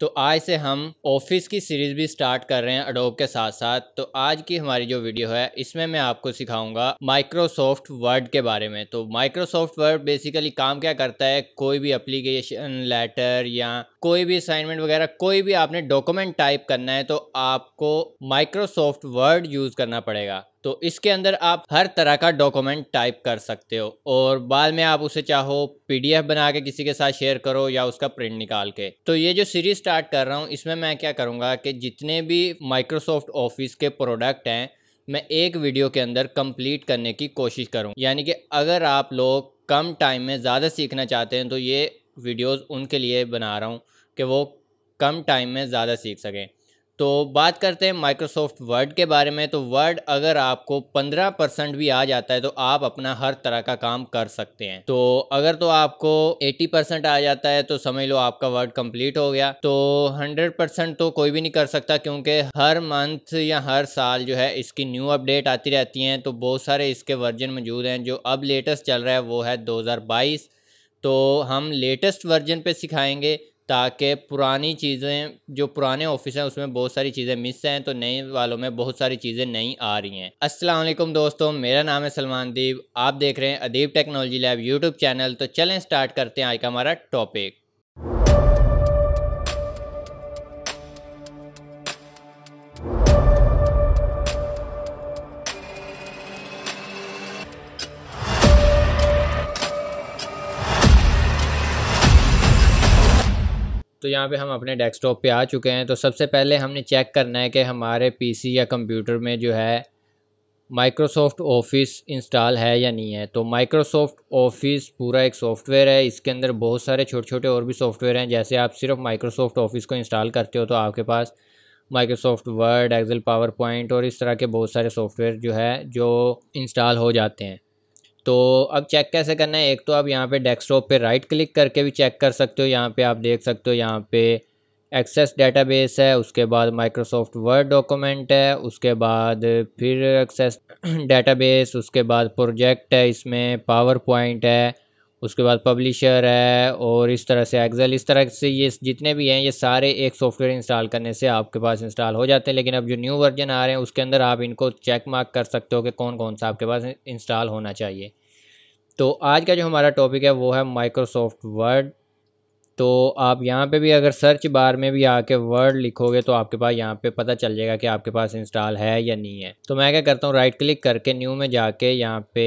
तो आज से हम ऑफ़िस की सीरीज़ भी स्टार्ट कर रहे हैं अडोब के साथ साथ। तो आज की हमारी जो वीडियो है, इसमें मैं आपको सिखाऊँगा माइक्रोसॉफ्ट वर्ड के बारे में। तो माइक्रोसॉफ्ट वर्ड बेसिकली काम क्या करता है? कोई भी एप्लीकेशन लेटर या कोई भी असाइनमेंट वगैरह, कोई भी आपने डॉक्यूमेंट टाइप करना है तो आपको माइक्रोसॉफ्ट वर्ड यूज़ करना पड़ेगा। तो इसके अंदर आप हर तरह का डॉक्यूमेंट टाइप कर सकते हो और बाद में आप उसे चाहो पीडीएफ बना के किसी के साथ शेयर करो या उसका प्रिंट निकाल के। तो ये जो सीरीज़ स्टार्ट कर रहा हूँ, इसमें मैं क्या करूँगा कि जितने भी माइक्रोसॉफ्ट ऑफ़िस के प्रोडक्ट हैं, मैं एक वीडियो के अंदर कंप्लीट करने की कोशिश करूँ। यानी कि अगर आप लोग कम टाइम में ज़्यादा सीखना चाहते हैं तो ये वीडियोज़ उनके लिए बना रहा हूँ कि वो कम टाइम में ज़्यादा सीख सकें। तो बात करते हैं माइक्रोसॉफ्ट वर्ड के बारे में। तो वर्ड अगर आपको 15 परसेंट भी आ जाता है तो आप अपना हर तरह का काम कर सकते हैं। तो अगर तो आपको 80 परसेंट आ जाता है तो समझ लो आपका वर्ड कंप्लीट हो गया। तो 100 परसेंट तो कोई भी नहीं कर सकता, क्योंकि हर मंथ या हर साल जो है इसकी न्यू अपडेट आती रहती हैं। तो बहुत सारे इसके वर्जन मौजूद हैं, जो अब लेटेस्ट चल रहा है, वो है दो हज़ार बाईस। तो हम लेटेस्ट वर्जन पे सिखाएँगे। ताकि पुरानी चीज़ें, जो पुराने ऑफ़िस हैं, उसमें बहुत सारी चीज़ें मिस हैं तो नए वालों में बहुत सारी चीज़ें नहीं आ रही हैं। असलम दोस्तों, मेरा नाम है सलमान दीप आप देख रहे हैं Adeeb technology lab YouTube channel. तो चलें स्टार्ट करते हैं आज का हमारा टॉपिक। तो यहाँ पे हम अपने डेस्कटॉप पे आ चुके हैं। तो सबसे पहले हमने चेक करना है कि हमारे पीसी या कंप्यूटर में जो है माइक्रोसॉफ्ट ऑफ़िस इंस्टॉल है या नहीं है। तो माइक्रोसॉफ्ट ऑफ़िस पूरा एक सॉफ्टवेयर है। इसके अंदर बहुत सारे छोटे छोटे और भी सॉफ्टवेयर हैं। जैसे आप सिर्फ़ माइक्रोसॉफ्ट ऑफ़िस को इंस्टॉल करते हो तो आपके पास Microsoft Word Excel PowerPoint और इस तरह के बहुत सारे सॉफ्टवेयर जो है, जो इंस्टॉल हो जाते हैं। तो अब चेक कैसे करना है? एक तो आप यहाँ पे डेस्कटॉप पे राइट क्लिक करके भी चेक कर सकते हो। यहाँ पे आप देख सकते हो, यहाँ पे एक्सेस डेटाबेस है, उसके बाद माइक्रोसॉफ्ट वर्ड डॉक्यूमेंट है, उसके बाद फिर एक्सेस डेटाबेस उसके बाद प्रोजेक्ट है, इसमें पावर पॉइंट है। उसके बाद पब्लिशर है और इस तरह से एक्सेल इस तरह से ये जितने भी हैं, ये सारे एक सॉफ्टवेयर इंस्टॉल करने से आपके पास इंस्टॉल हो जाते हैं। लेकिन अब जो न्यू वर्जन आ रहे हैं, उसके अंदर आप इनको चेक मार्क कर सकते हो कि कौन कौन सा आपके पास इंस्टॉल होना चाहिए। तो आज का जो हमारा टॉपिक है, वो है माइक्रोसॉफ्ट वर्ड तो आप यहाँ पे भी अगर सर्च बार में भी आके वर्ड लिखोगे तो आपके पास यहाँ पे पता चल जाएगा कि आपके पास इंस्टॉल है या नहीं है। तो मैं क्या करता हूँ राइट क्लिक करके न्यू में जाके यहाँ पे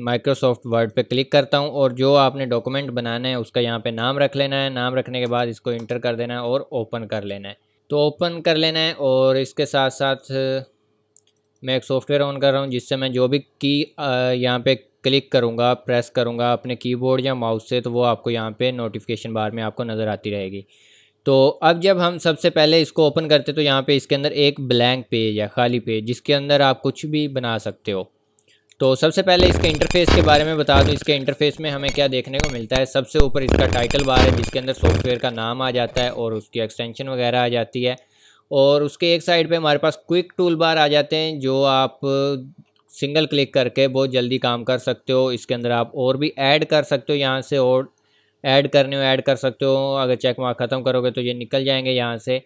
माइक्रोसॉफ्ट वर्ड पे क्लिक करता हूँ और जो आपने डॉक्यूमेंट बनाना है, उसका यहाँ पे नाम रख लेना है। नाम रखने के बाद इसको इंटर कर देना है और ओपन कर लेना है। तो ओपन कर लेना है और इसके साथ साथ मैं एक सॉफ्टवेयर ऑन कर रहा हूँ, जिससे मैं जो भी की यहाँ पे क्लिक करूँगा प्रेस करूँगा अपने कीबोर्ड या माउस से तो वो आपको यहाँ पे नोटिफिकेशन बार में आपको नज़र आती रहेगी। तो अब जब हम सबसे पहले इसको ओपन करते तो यहाँ पे इसके अंदर एक ब्लैंक पेज है, खाली पेज जिसके अंदर आप कुछ भी बना सकते हो। तो सबसे पहले इसके इंटरफेस के बारे में बता दूँ। इसके इंटरफेस में हमें क्या देखने को मिलता है? सबसे ऊपर इसका टाइटल बार है, जिसके अंदर सॉफ्टवेयर का नाम आ जाता है और उसकी एक्सटेंशन वगैरह आ जाती है। और उसके एक साइड पे हमारे पास क्विक टूल बार आ जाते हैं, जो आप सिंगल क्लिक करके बहुत जल्दी काम कर सकते हो। इसके अंदर आप और भी ऐड कर सकते हो, यहाँ से और ऐड करने हो ऐड कर सकते हो। अगर चेक मार्क ख़त्म करोगे तो ये निकल जाएँगे यहाँ से।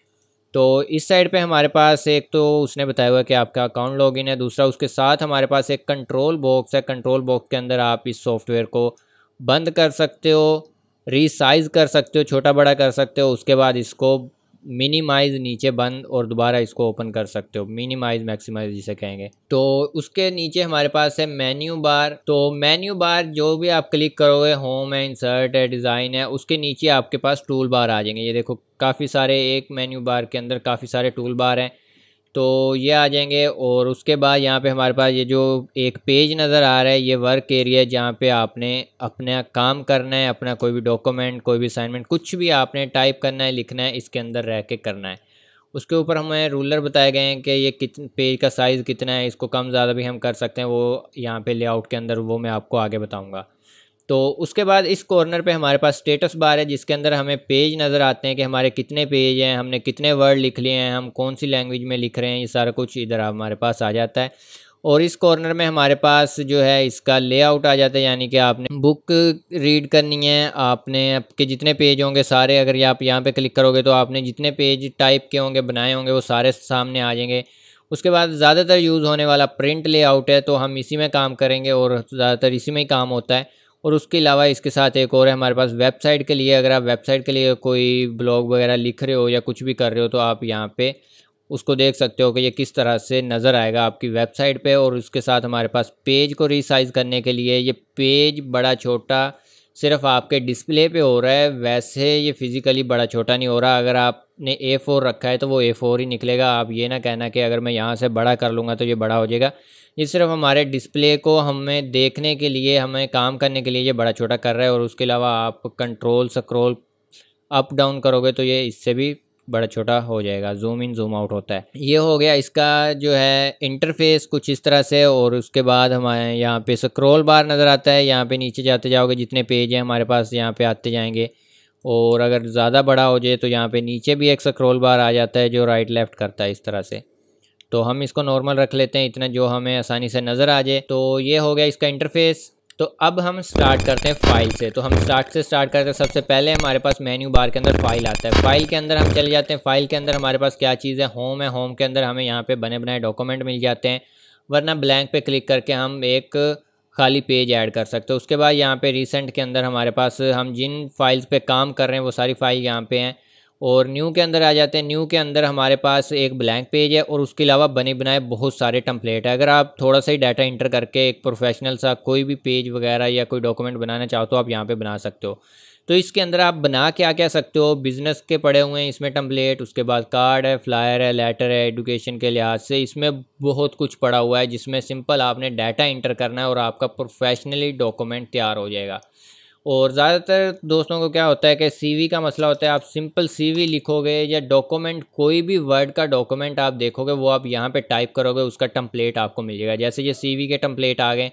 तो इस साइड पे हमारे पास एक तो उसने बताया हुआ कि आपका अकाउंट लॉगिन है, दूसरा उसके साथ हमारे पास एक कंट्रोल बॉक्स है। कंट्रोल बॉक्स के अंदर आप इस सॉफ्टवेयर को बंद कर सकते हो रिसाइज कर सकते हो छोटा बड़ा कर सकते हो, उसके बाद इसको मिनिमाइज़ नीचे बंद और दोबारा इसको ओपन कर सकते हो। मिनिमाइज़ मैक्सिमाइज जिसे कहेंगे। तो उसके नीचे हमारे पास है मेन्यू बार तो मेन्यू बार जो भी आप क्लिक करोगे होम है इंसर्ट है डिज़ाइन है, उसके नीचे आपके पास टूल बार आ जाएँगे। ये देखो, काफ़ी सारे एक मेन्यू बार के अंदर काफ़ी सारे टूल बार हैं। तो ये आ जाएँगे और उसके बाद यहाँ पे हमारे पास ये जो एक पेज नज़र आ रहा है, ये वर्क एरिया जहाँ पे आपने अपना काम करना है, अपना कोई भी डॉक्यूमेंट कोई भी असाइनमेंट कुछ भी आपने टाइप करना है, लिखना है, इसके अंदर रह के करना है। उसके ऊपर हमें रूलर बताए गए हैं कि ये कितने पेज का साइज़ कितना है, इसको कम ज़्यादा भी हम कर सकते हैं, वो यहाँ पे लेआउट के अंदर वो मैं आपको आगे बताऊँगा। तो उसके बाद इस कॉर्नर पे हमारे पास स्टेटस बार है, जिसके अंदर हमें पेज नज़र आते हैं कि हमारे कितने पेज हैं, हमने कितने वर्ड लिख लिए हैं, हम कौन सी लैंग्वेज में लिख रहे हैं, ये सारा कुछ इधर हमारे पास आ जाता है। और इस कॉर्नर में हमारे पास जो है इसका लेआउट आ जाता है, यानी कि आपने बुक रीड करनी है, आपने आपके जितने पेज होंगे सारे, अगर आप यहाँ पे क्लिक करोगे तो आपने जितने पेज टाइप के होंगे, बनाए होंगे, वो सारे सामने आ जाएँगे। उसके बाद ज़्यादातर यूज़ होने वाला प्रिंट लेआउट है तो हम इसी में काम करेंगे और ज़्यादातर इसी में ही काम होता है। और उसके अलावा इसके साथ एक और है, हमारे पास वेबसाइट के लिए, अगर आप वेबसाइट के लिए कोई ब्लॉग वगैरह लिख रहे हो या कुछ भी कर रहे हो तो आप यहाँ पे उसको देख सकते हो कि ये किस तरह से नज़र आएगा आपकी वेबसाइट पे और उसके साथ हमारे पास पेज को रिसाइज़ करने के लिए ये पेज बड़ा छोटा सिर्फ़ आपके डिस्प्ले पे हो रहा है, वैसे ये फिज़िकली बड़ा छोटा नहीं हो रहा। अगर आपने ए फोर रखा है तो वो ए फोर ही निकलेगा। आप ये ना कहना कि अगर मैं यहाँ से बड़ा कर लूँगा तो ये बड़ा हो जाएगा। ये सिर्फ़ हमारे डिस्प्ले को हमें देखने के लिए, हमें काम करने के लिए ये बड़ा छोटा कर रहा है और उसके अलावा आप कंट्रोल स्क्रोल अप डाउन करोगे तो ये इससे भी बड़ा छोटा हो जाएगा। जूम इन जूम आउट होता है। ये हो गया इसका जो है इंटरफेस कुछ इस तरह से और उसके बाद हमारे यहाँ पे स्क्रॉल बार नज़र आता है। यहाँ पे नीचे जाते जाओगे, जितने पेज हैं हमारे पास यहाँ पे आते जाएँगे। और अगर ज़्यादा बड़ा हो जाए तो यहाँ पे नीचे भी एक स्क्रॉल बार आ जाता है जो राइट लेफ़्ट करता है इस तरह से। तो हम इसको नॉर्मल रख लेते हैं, इतना जो हमें आसानी से नज़र आ जाए। तो ये हो गया इसका इंटरफेस तो अब हम स्टार्ट करते हैं फ़ाइल से। तो हम स्टार्ट से स्टार्ट करते हैं, सबसे पहले हमारे पास मेन्यू बार के अंदर फ़ाइल आता है। फ़ाइल के अंदर हम चले जाते हैं। फ़ाइल के अंदर हमारे पास क्या चीज़ है? होम है। होम के अंदर हमें यहाँ पे बने बनाए डॉक्यूमेंट मिल जाते हैं। वरना ब्लैंक पे क्लिक करके हम एक खाली पेज ऐड कर सकते हैं। उसके बाद यहाँ पे रिसेंट के अंदर हमारे पास हम जिन फाइल्स पे काम कर रहे हैं, वो सारी फ़ाइल यहाँ पे हैं। और न्यू के अंदर आ जाते हैं। न्यू के अंदर हमारे पास एक ब्लैंक पेज है और उसके अलावा बने बनाए बहुत सारे टम्पलेट है। अगर आप थोड़ा सा ही डाटा इंटर करके एक प्रोफेशनल सा कोई भी पेज वगैरह या कोई डॉक्यूमेंट बनाना चाहो तो आप यहाँ पे बना सकते हो। तो इसके अंदर आप बना क्या क्या सकते हो? बिज़नेस के पड़े हुए हैं इसमें टम्पलेट उसके बाद कार्ड है फ्लायर है लेटर है एडुकेशन के लिहाज से इसमें बहुत कुछ पड़ा हुआ है जिसमें सिंपल आपने डाटा इंटर करना है और आपका प्रोफेशनली डॉक्यूमेंट तैयार हो जाएगा। और ज़्यादातर दोस्तों को क्या होता है कि सीवी का मसला होता है, आप सिंपल सीवी लिखोगे या डॉक्यूमेंट कोई भी वर्ड का डॉक्यूमेंट आप देखोगे, वो आप यहाँ पे टाइप करोगे, उसका टम्पलेट आपको मिल जाएगा जैसे ये सीवी के टम्पलेट आ गए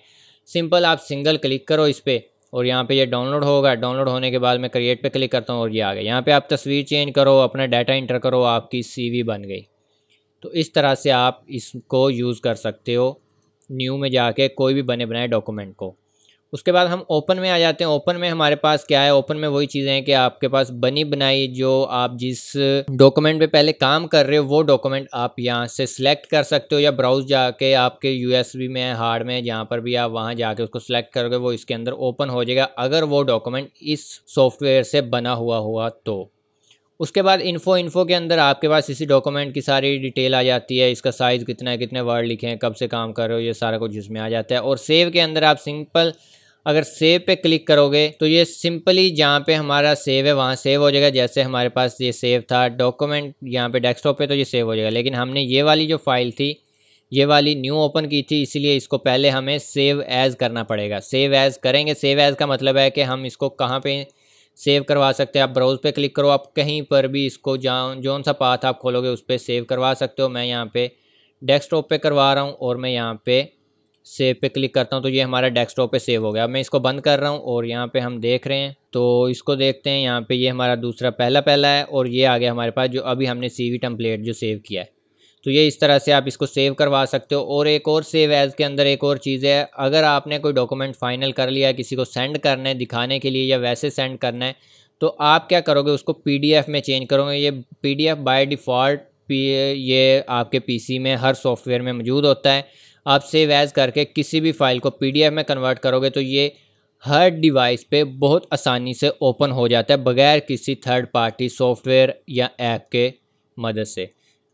सिंपल आप सिंगल क्लिक करो इस पर और यहाँ पे ये डाउनलोड होगा। डाउनलोड होने के बाद मैं क्रिएट पे क्लिक करता हूँ और ये आ गया। यहाँ पे आप तस्वीर चेंज करो, अपना डाटा इंटर करो, आपकी सीवी बन गई। तो इस तरह से आप इसको यूज़ कर सकते हो न्यू में जाके कोई भी बने बनाए डॉक्यूमेंट को। उसके बाद हम ओपन में आ जाते हैं। ओपन में हमारे पास क्या है? ओपन में वही चीज़ें हैं कि आपके पास बनी बनाई जो आप जिस डॉक्यूमेंट पे पहले काम कर रहे हो, वो डॉक्यूमेंट आप यहाँ से सिलेक्ट कर सकते हो या ब्राउज जाके आपके यूएसबी में, हार्ड में, जहाँ पर भी आप वहाँ जाके उसको सिलेक्ट करोगे, वो इसके अंदर ओपन हो जाएगा, अगर वो डॉक्यूमेंट इस सॉफ्टवेयर से बना हुआ हुआ तो। उसके बाद इन्फो इन्फो के अंदर आपके पास इसी डॉक्यूमेंट की सारी डिटेल आ जाती है, इसका साइज़ कितना है, कितने वर्ड लिखे हैं, कब से काम कर रहे हो, ये सारा कुछ इसमें आ जाता है। और सेव के अंदर आप सिंपल अगर सेव पे क्लिक करोगे तो ये सिंपली जहाँ पे हमारा सेव है, वहाँ सेव हो जाएगा। जैसे हमारे पास ये सेव था, डॉक्यूमेंट यहाँ पे डेस्कटॉप पे तो ये सेव हो जाएगा। लेकिन हमने ये वाली जो फ़ाइल थी, ये वाली न्यू ओपन की थी, इसीलिए इसको पहले हमें सेव एज़ करना पड़ेगा। सेव एज़ करेंगे, सेव एज़ का मतलब है कि हम इसको कहाँ पर सेव करवा सकते हैं। आप ब्राउज पे क्लिक करो, आप कहीं पर भी इसको जहाँ, जौन सा पाथ आप खोलोगे, उस पर सेव करवा सकते हो। मैं यहाँ पे डेस्कटॉप पे करवा रहा हूँ और मैं यहाँ पे सेव पे क्लिक करता हूँ तो ये हमारा डेस्कटॉप पे सेव हो गया। अब मैं इसको बंद कर रहा हूँ और यहाँ पे हम देख रहे हैं तो इसको देखते हैं। यहाँ पे ये हमारा दूसरा पहला पहला है और ये आ गया हमारे पास, जो अभी हमने सी वी टम्पलेट जो सेव किया है। तो ये इस तरह से आप इसको सेव करवा सकते हो। और एक और सेव एज़ के अंदर एक और चीज़ है, अगर आपने कोई डॉक्यूमेंट फाइनल कर लिया किसी को सेंड करना है दिखाने के लिए या वैसे सेंड करना है तो आप क्या करोगे, उसको पीडीएफ में चेंज करोगे। ये पी डी बाय डिफ़ॉल्ट ये आपके पीसी में हर सॉफ्टवेयर में मौजूद होता है। आप सेव एज़ करके किसी भी फ़ाइल को पीडीएफ में कन्वर्ट करोगे तो ये हर डिवाइस पे बहुत आसानी से ओपन हो जाता है, बगैर किसी थर्ड पार्टी सॉफ्टवेयर या ऐप के मदद से।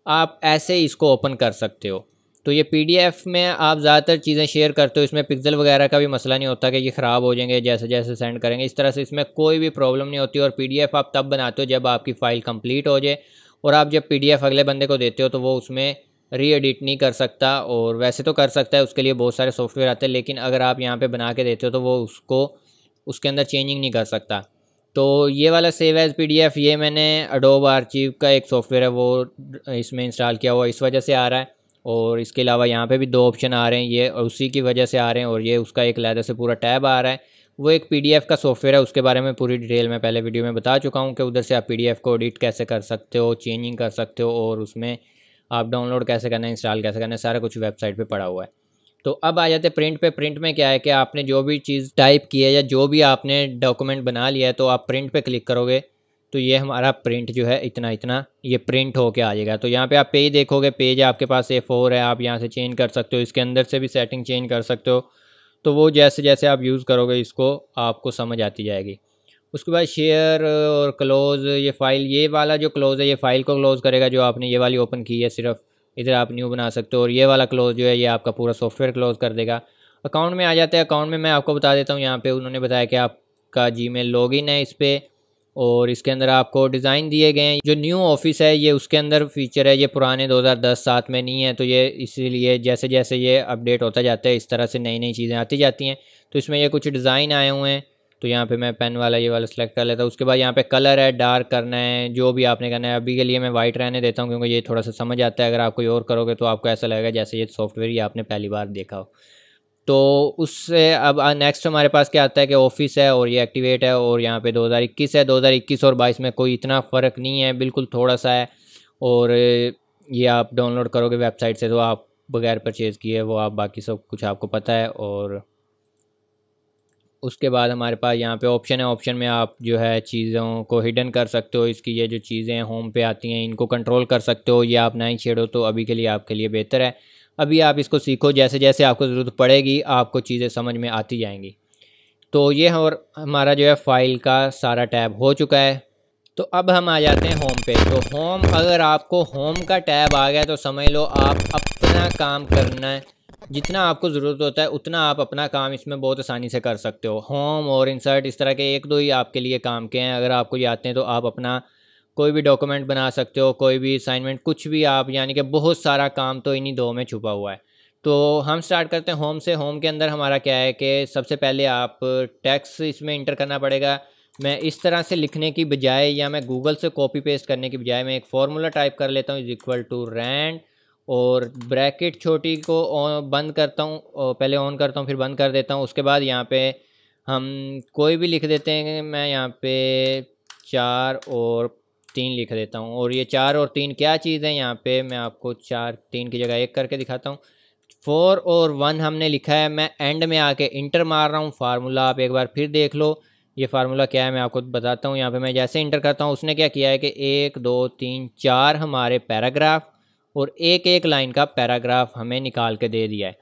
आप ऐसे इसको ओपन कर सकते हो। तो ये पीडीएफ में आप ज़्यादातर चीज़ें शेयर करते हो, इसमें पिक्सल वगैरह का भी मसला नहीं होता कि ये ख़राब हो जाएँगे, जैसे जैसे सेंड करेंगे, इस तरह से इसमें कोई भी प्रॉब्लम नहीं होती और पीडीएफ आप तब बनाते हो जब आपकी फ़ाइल कंप्लीट हो जाए और आप जब पीडीएफ अगले बंदे को देते हो तो वो उसमें री एडिट नहीं कर सकता और वैसे तो कर सकता है, उसके लिए बहुत सारे सॉफ्टवेयर आते हैं, लेकिन अगर आप यहाँ पे बना के देते हो तो वो उसको, उसके अंदर चेंजिंग नहीं कर सकता। तो ये वाला सेव एज़ पीडीएफ ये मैंने अडोब आर्चीव का एक सॉफ्टवेयर है, वो इसमें इंस्टॉल किया हुआ इस वजह से आ रहा है। और इसके अलावा यहाँ पे भी दो ऑप्शन आ रहे हैं, ये उसी की वजह से आ रहे हैं, और ये उसका एक लहदा से पूरा टैब आ रहा है। वो एक पीडीएफ का सॉफ्टवेयर है, उसके बारे में पूरी डिटेल में पहले वीडियो में बता चुका हूँ कि उधर से आप पीडीएफ को एडिट कैसे कर सकते हो चेंजिंग कर सकते हो, और उसमें आप डाउनलोड कैसे करना है, इंस्टॉल कैसे करना है, सारा कुछ वेबसाइट पे पड़ा हुआ है। तो अब आ जाते प्रिंट पे। प्रिंट में क्या है कि आपने जो भी चीज़ टाइप की है या जो भी आपने डॉक्यूमेंट बना लिया है तो आप प्रिंट पे क्लिक करोगे तो ये हमारा प्रिंट जो है इतना इतना ये प्रिंट होके आ जाएगा। तो यहाँ पे आप पेज देखोगे, पेज आपके पास ए फोर है, आप यहाँ से चेंज कर सकते हो, इसके अंदर से भी सेटिंग चेंज कर सकते हो। तो वो जैसे जैसे आप यूज़ करोगे, इसको आपको समझ आती जाएगी। उसके बाद शेयर और क्लोज़ ये फ़ाइल ये वाला जो क्लोज़ है, ये फ़ाइल को क्लोज़ करेगा जो आपने ये वाली ओपन की है, सिर्फ़ इधर आप न्यू बना सकते हो और ये वाला क्लोज़ जो है, ये आपका पूरा सॉफ्टवेयर क्लोज़ कर देगा। अकाउंट में आ जाते हैं अकाउंट में मैं आपको बता देता हूँ, यहाँ पे उन्होंने बताया कि आपका जी मेल है इस पर और इसके अंदर आपको डिज़ाइन दिए गए हैं। जो न्यू ऑफ़िस है, ये उसके अंदर फीचर है, ये पुराने 2010 सात में नहीं है तो ये इसीलिए जैसे जैसे ये अपडेट होता जाता है, इस तरह से नई नई चीज़ें आती जाती हैं। तो इसमें ये कुछ डिज़ाइन आए हुए हैं। तो यहाँ पे मैं पेन वाला, ये वाला सेलेक्ट कर लेता हूँ। उसके बाद यहाँ पे कलर है डार्क करना है, जो भी आपने करना है। अभी के लिए मैं वाइट रहने देता हूँ, क्योंकि ये थोड़ा सा समझ आता है। अगर आप कोई और करोगे तो आपको ऐसा लगेगा जैसे ये सॉफ्टवेयर ही आपने पहली बार देखा हो। तो उससे अब नेक्स्ट हमारे पास क्या आता है कि ऑफ़िस है और ये एक्टिवेट है और यहाँ पे 2021 है। 2021 और 22 में कोई इतना फ़र्क नहीं है, बिल्कुल थोड़ा सा है। और ये आप डाउनलोड करोगे वेबसाइट से तो आप बगैर परचेज़ किए वो आप बाकी सब कुछ आपको पता है और उसके बाद हमारे पास यहाँ पे ऑप्शन है ऑप्शन में आप जो है चीज़ों को हिडन कर सकते हो, इसकी ये जो चीज़ें होम पे आती हैं, इनको कंट्रोल कर सकते हो, ये आप नहीं छेड़ो तो अभी के लिए आपके लिए बेहतर है। अभी आप इसको सीखो, जैसे जैसे आपको ज़रूरत पड़ेगी, आपको चीज़ें समझ में आती जाएँगी। तो ये और हमारा जो है फ़ाइल का सारा टैब हो चुका है। तो अब हम आ जाते हैं होम पे। तो होम अगर आपको होम का टैब आ गया तो समझ लो आप अपना काम करना है। जितना आपको ज़रूरत होता है, उतना आप अपना काम इसमें बहुत आसानी से कर सकते हो। होम और इंसर्ट इस तरह के एक दो ही आपके लिए काम के हैं। अगर आपको ये आते हैं तो आप अपना कोई भी डॉक्यूमेंट बना सकते हो, कोई भी असाइनमेंट कुछ भी आप, यानी कि बहुत सारा काम तो इन्हीं दो में छुपा हुआ है। तो हम स्टार्ट करते हैं होम से। होम के अंदर हमारा क्या है कि सबसे पहले आप टैक्स इसमें इंटर करना पड़ेगा। मैं इस तरह से लिखने की बजाय या मैं गूगल से कॉपी पेस्ट करने की बजाय मैं एक फार्मूला टाइप कर लेता हूँ इज़ इक्वल टू रैंड और ब्रैकेट छोटी को बंद करता हूँ पहले ऑन करता हूँ, फिर बंद कर देता हूँ। उसके बाद यहाँ पे हम कोई भी लिख देते हैं, मैं यहाँ पे चार और तीन लिख देता हूँ। और ये चार और तीन क्या चीज़ है? यहाँ पे मैं आपको चार, तीन की जगह एक करके दिखाता हूँ। फोर और वन हमने लिखा है। मैं एंड में आके इंटर मार रहा हूँ। फार्मूला आप एक बार फिर देख लो। ये फार्मूला क्या है? मैं आपको बताता हूँ। यहाँ पे मैं जैसे इंटर करता हूँ, उसने क्या किया है कि एक, दो, तीन, चार हमारे पैराग्राफ और एक एक लाइन का पैराग्राफ हमें निकाल के दे दिया है।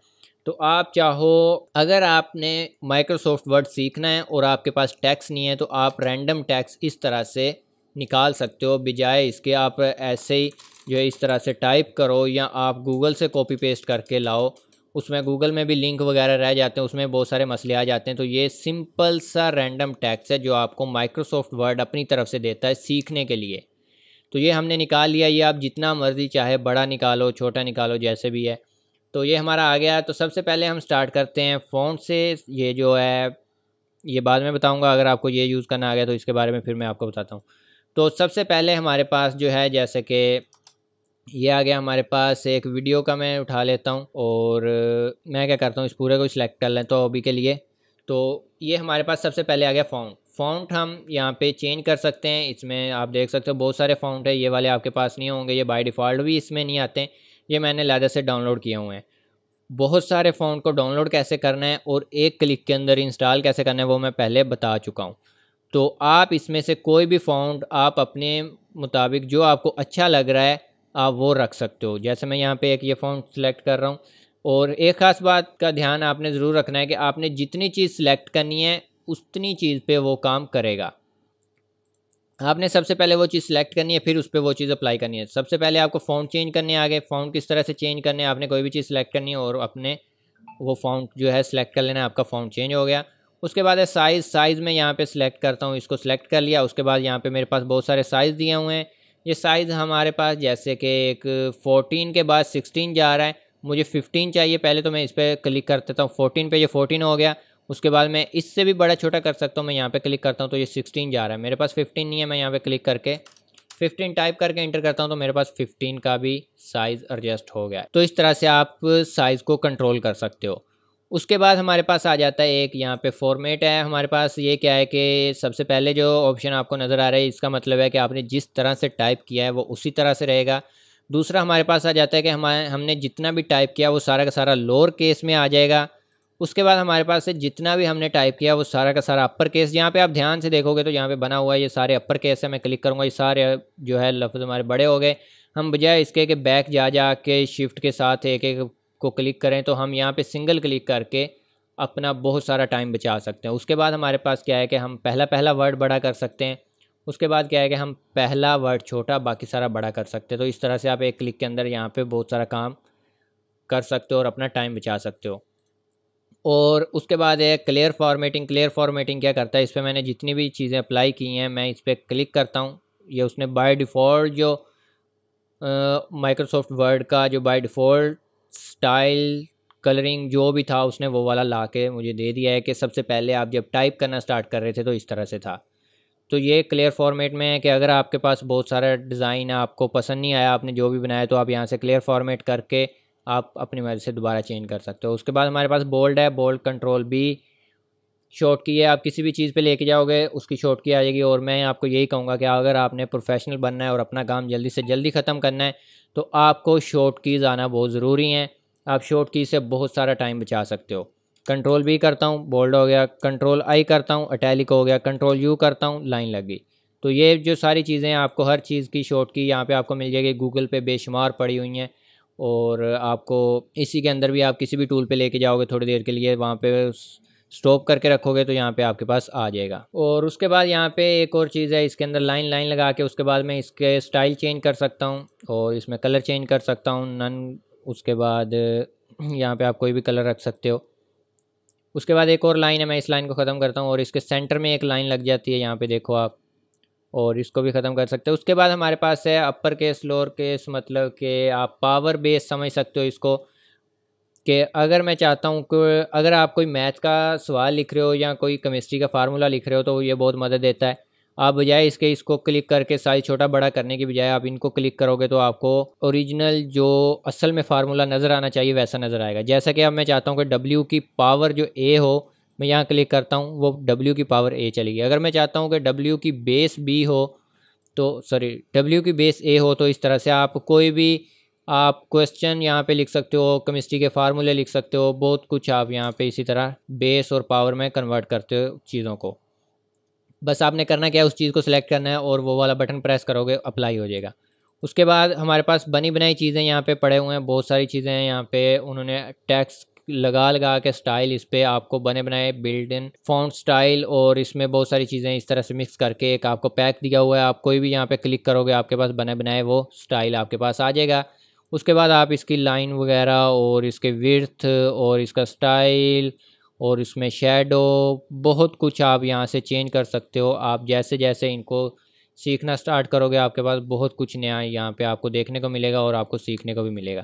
तो आप चाहो, अगर आपने माइक्रोसॉफ्ट वर्ड सीखना है और आपके पास टैक्स नहीं है तो आप रैंडम टैक्स इस तरह से निकाल सकते हो। बजाय इसके आप ऐसे ही जो है इस तरह से टाइप करो या आप गूगल से कॉपी पेस्ट करके लाओ। उसमें गूगल में भी लिंक वगैरह रह जाते हैं, उसमें बहुत सारे मसले आ जाते हैं। तो ये सिंपल सा रैंडम टैक्स है जो आपको माइक्रोसॉफ्ट वर्ड अपनी तरफ़ से देता है सीखने के लिए। तो ये हमने निकाल लिया, ये आप जितना मर्ज़ी चाहे, बड़ा निकालो, छोटा निकालो, जैसे भी है। तो ये हमारा आ गया। तो सबसे पहले हम स्टार्ट करते हैं फ़ोन से। ये जो है, ये बाद में बताऊँगा, अगर आपको ये यूज़ करना आ गया तो इसके बारे में फिर मैं आपको बताता हूँ। तो सबसे पहले हमारे पास जो है, जैसे कि ये आ गया हमारे पास एक वीडियो का मैं उठा लेता हूँ और मैं क्या करता हूँ, इस पूरे को सिलेक्ट कर लें तो अभी के लिए। तो ये हमारे पास सबसे पहले आ गया फ़ाउंट फ़ाउंट हम यहाँ पे चेंज कर सकते हैं। इसमें आप देख सकते हो बहुत सारे फ़ाउंट है। ये वाले आपके पास नहीं होंगे, ये बाय डिफ़ॉल्ट भी इसमें नहीं आते ये मैंने लादा से डाउनलोड किए हुए हैं। बहुत सारे फ़ाउंट को डाउनलोड कैसे करना है और एक क्लिक के अंदर इंस्टॉल कैसे करना है वो मैं पहले बता चुका हूँ। तो आप इसमें से कोई भी फ़ाउंड आप अपने मुताबिक जो आपको अच्छा लग रहा है, आप वो रख सकते हो। जैसे मैं यहाँ पे एक ये फ़ाउंड सेलेक्ट कर रहा हूँ और एक ख़ास बात का ध्यान आपने ज़रूर रखना है कि आपने जितनी चीज़ सेलेक्ट करनी है उतनी चीज़ पे वो काम करेगा। आपने सबसे पहले वो चीज़ सेलेक्ट करनी है, फिर उस पर वो चीज़ अप्लाई करनी है। सबसे पहले आपको फ़ाउंड चेंज करने आ गए फ़ाउंड किस तरह से चेंज करने है, आपने कोई भी चीज़ सेलेक्ट करनी है और अपने वो फ़ाउंड जो है सेलेक्ट कर लेना आपका फ़ाउंड चेंज हो गया। उसके बाद है साइज़ साइज़ में यहाँ पे सिलेक्ट करता हूँ, इसको सिलेक्ट कर लिया। उसके बाद यहाँ पे मेरे पास बहुत सारे साइज़ दिए हुए हैं। ये साइज़ हमारे पास जैसे कि एक फ़ोटीन के बाद सिक्सटीन जा रहा है। मुझे फ़िफ्टीन चाहिए। पहले तो मैं इस पर क्लिक कर देता हूँ फ़ोटीन पे ये फ़ोटीन हो गया। उसके बाद मैं इससे भी बड़ा छोटा कर सकता हूँ, मैं यहाँ पे क्लिक करता हूँ तो ये सिक्सटीन जा रहा है। मेरे पास फिफ्टीन नहीं है, मैं यहाँ पे क्लिक करके फिफ्टीन टाइप करके इंटर करता हूँ तो मेरे पास फिफ्टीन का भी साइज़ एडजस्ट हो गया तो इस तरह से आप साइज़ को कंट्रोल कर सकते हो। उसके बाद हमारे पास आ जाता है एक यहाँ पे फॉर्मेट है। हमारे पास ये क्या है कि सबसे पहले जो ऑप्शन आपको नज़र आ रहा है, इसका मतलब है कि आपने जिस तरह से टाइप किया है, वो उसी तरह से रहेगा। दूसरा हमारे पास आ जाता है कि हमारे, हमने जितना भी टाइप किया, वो सारा का सारा लोअर केस में आ जाएगा। उसके बाद हमारे पास से जितना भी हमने टाइप किया, वो सारा का सारा अपर केस यहाँ पे आप ध्यान से देखोगे तो यहाँ पे बना हुआ है, ये सारे अपर केस है, मैं क्लिक करूँगा, ये सारे जो है लफ्ज़ हमारे बड़े हो गए। हम बजाय इसके कि बैक जा जा के शिफ्ट के साथ एक एक को क्लिक करें तो हम यहाँ पे सिंगल क्लिक करके अपना बहुत सारा टाइम बचा सकते हैं। उसके बाद हमारे पास क्या है कि हम पहला पहला वर्ड बड़ा कर सकते हैं। उसके बाद क्या है कि हम पहला वर्ड छोटा, बाकी सारा बड़ा कर सकते हैं। तो इस तरह से आप एक क्लिक के अंदर यहाँ पे बहुत सारा काम कर सकते हो और अपना टाइम बचा सकते हो। और उसके बाद है क्लियर फॉर्मेटिंग क्लियर फॉर्मेटिंग क्या करता है? इस पर मैंने जितनी भी चीज़ें अप्लाई की हैं, मैं इस पर क्लिक करता हूँ। ये उसने बाय डिफ़ॉल्ट जो माइक्रोसॉफ्ट वर्ड का जो बाय डिफ़ॉल्ट स्टाइल कलरिंग जो भी था, उसने वो वाला ला के मुझे दे दिया है कि सबसे पहले आप जब टाइप करना स्टार्ट कर रहे थे तो इस तरह से था। तो ये क्लियर फॉर्मेट में है कि अगर आपके पास बहुत सारा डिज़ाइन आपको पसंद नहीं आया, आपने जो भी बनाया तो आप यहाँ से क्लियर फॉर्मेट करके आप अपनी मर्ज़ी से दोबारा चेंज कर सकते हो। उसके बाद हमारे पास बोल्ड है bold control B short key है, आप किसी भी चीज़ पे लेके जाओगे, उसकी शॉर्ट की आ जाएगी। और मैं आपको यही कहूँगा कि अगर आपने प्रोफेशनल बनना है और अपना काम जल्दी से जल्दी ख़त्म करना है तो आपको शॉर्ट कीज़ आना बहुत ज़रूरी हैं। आप शॉर्ट की से बहुत सारा टाइम बचा सकते हो। कंट्रोल भी करता हूँ बोल्ड हो गया। कंट्रोल आई करता हूँ अटैलिक हो गया। कंट्रोल यू करता हूँ लाइन लग गई। तो ये जो सारी चीज़ें हैं, आपको हर चीज़ की शॉर्ट की यहाँ पे आपको मिल जाएगी। गूगल पे बेशुमार पड़ी हुई हैं। और आपको इसी के अंदर भी आप किसी भी टूल पे लेके जाओगे थोड़ी देर के लिए, वहाँ पे स्टॉप करके रखोगे तो यहाँ पे आपके पास आ जाएगा। और उसके बाद यहाँ पे एक और चीज़ है, इसके अंदर लाइन लाइन लगा के उसके बाद मैं इसके स्टाइल चेंज कर सकता हूँ और इसमें कलर चेंज कर सकता हूँ नन उसके बाद यहाँ पे आप कोई भी कलर रख सकते हो। उसके बाद एक और लाइन है, मैं इस लाइन को ख़त्म करता हूँ और इसके सेंटर में एक लाइन लग जाती है, यहाँ पे देखो आप। और इसको भी ख़त्म कर सकते हो। उसके बाद हमारे पास है अपर केस लोअर केस मतलब कि आप पावर बेस समझ सकते हो इसको कि अगर मैं चाहता हूँ कि अगर आप कोई मैथ का सवाल लिख रहे हो या कोई केमिस्ट्री का फार्मूला लिख रहे हो तो ये बहुत मदद देता है। आप बजाय इसके इसको क्लिक करके साइज़ छोटा बड़ा करने की बजाय आप इनको क्लिक करोगे तो आपको ओरिजिनल जो असल में फार्मूला नज़र आना चाहिए वैसा नज़र आएगा। जैसा कि अब मैं चाहता हूँ कि डब्ल्यू की पावर जो ए हो मैं यहाँ क्लिक करता हूँ, वो डब्ल्यू की पावर ए चलेगी अगर मैं चाहता हूँ कि डब्ल्यू की बेस बी हो तो सॉरी डब्ल्यू की बेस ए हो तो इस तरह से आप कोई भी, आप क्वेश्चन यहाँ पे लिख सकते हो केमिस्ट्री के फार्मूले लिख सकते हो, बहुत कुछ आप यहाँ पे इसी तरह बेस और पावर में कन्वर्ट करते हो चीज़ों को। बस आपने करना क्या है, उस चीज़ को सिलेक्ट करना है और वो वाला बटन प्रेस करोगे अप्लाई हो जाएगा। उसके बाद हमारे पास बनी बनाई चीज़ें यहाँ पे पड़े हुए हैं, बहुत सारी चीज़ें हैं यहाँ पे, उन्होंने टैक्स लगा लगा के स्टाइल इस पर आपको बने बनाए बिल्ड इन फाउंड स्टाइल और इसमें बहुत सारी चीज़ें इस तरह से मिक्स करके एक आपको पैक दिया हुआ है। आप कोई भी यहाँ पे क्लिक करोगे, आपके पास बने बनाए वो स्टाइल आपके पास आ जाएगा। उसके बाद आप इसकी लाइन वगैरह और इसके विर्थ और इसका स्टाइल और इसमें शेडो बहुत कुछ आप यहाँ से चेंज कर सकते हो। आप जैसे जैसे इनको सीखना स्टार्ट करोगे, आपके पास बहुत कुछ नया यहाँ पे आपको देखने को मिलेगा और आपको सीखने को भी मिलेगा।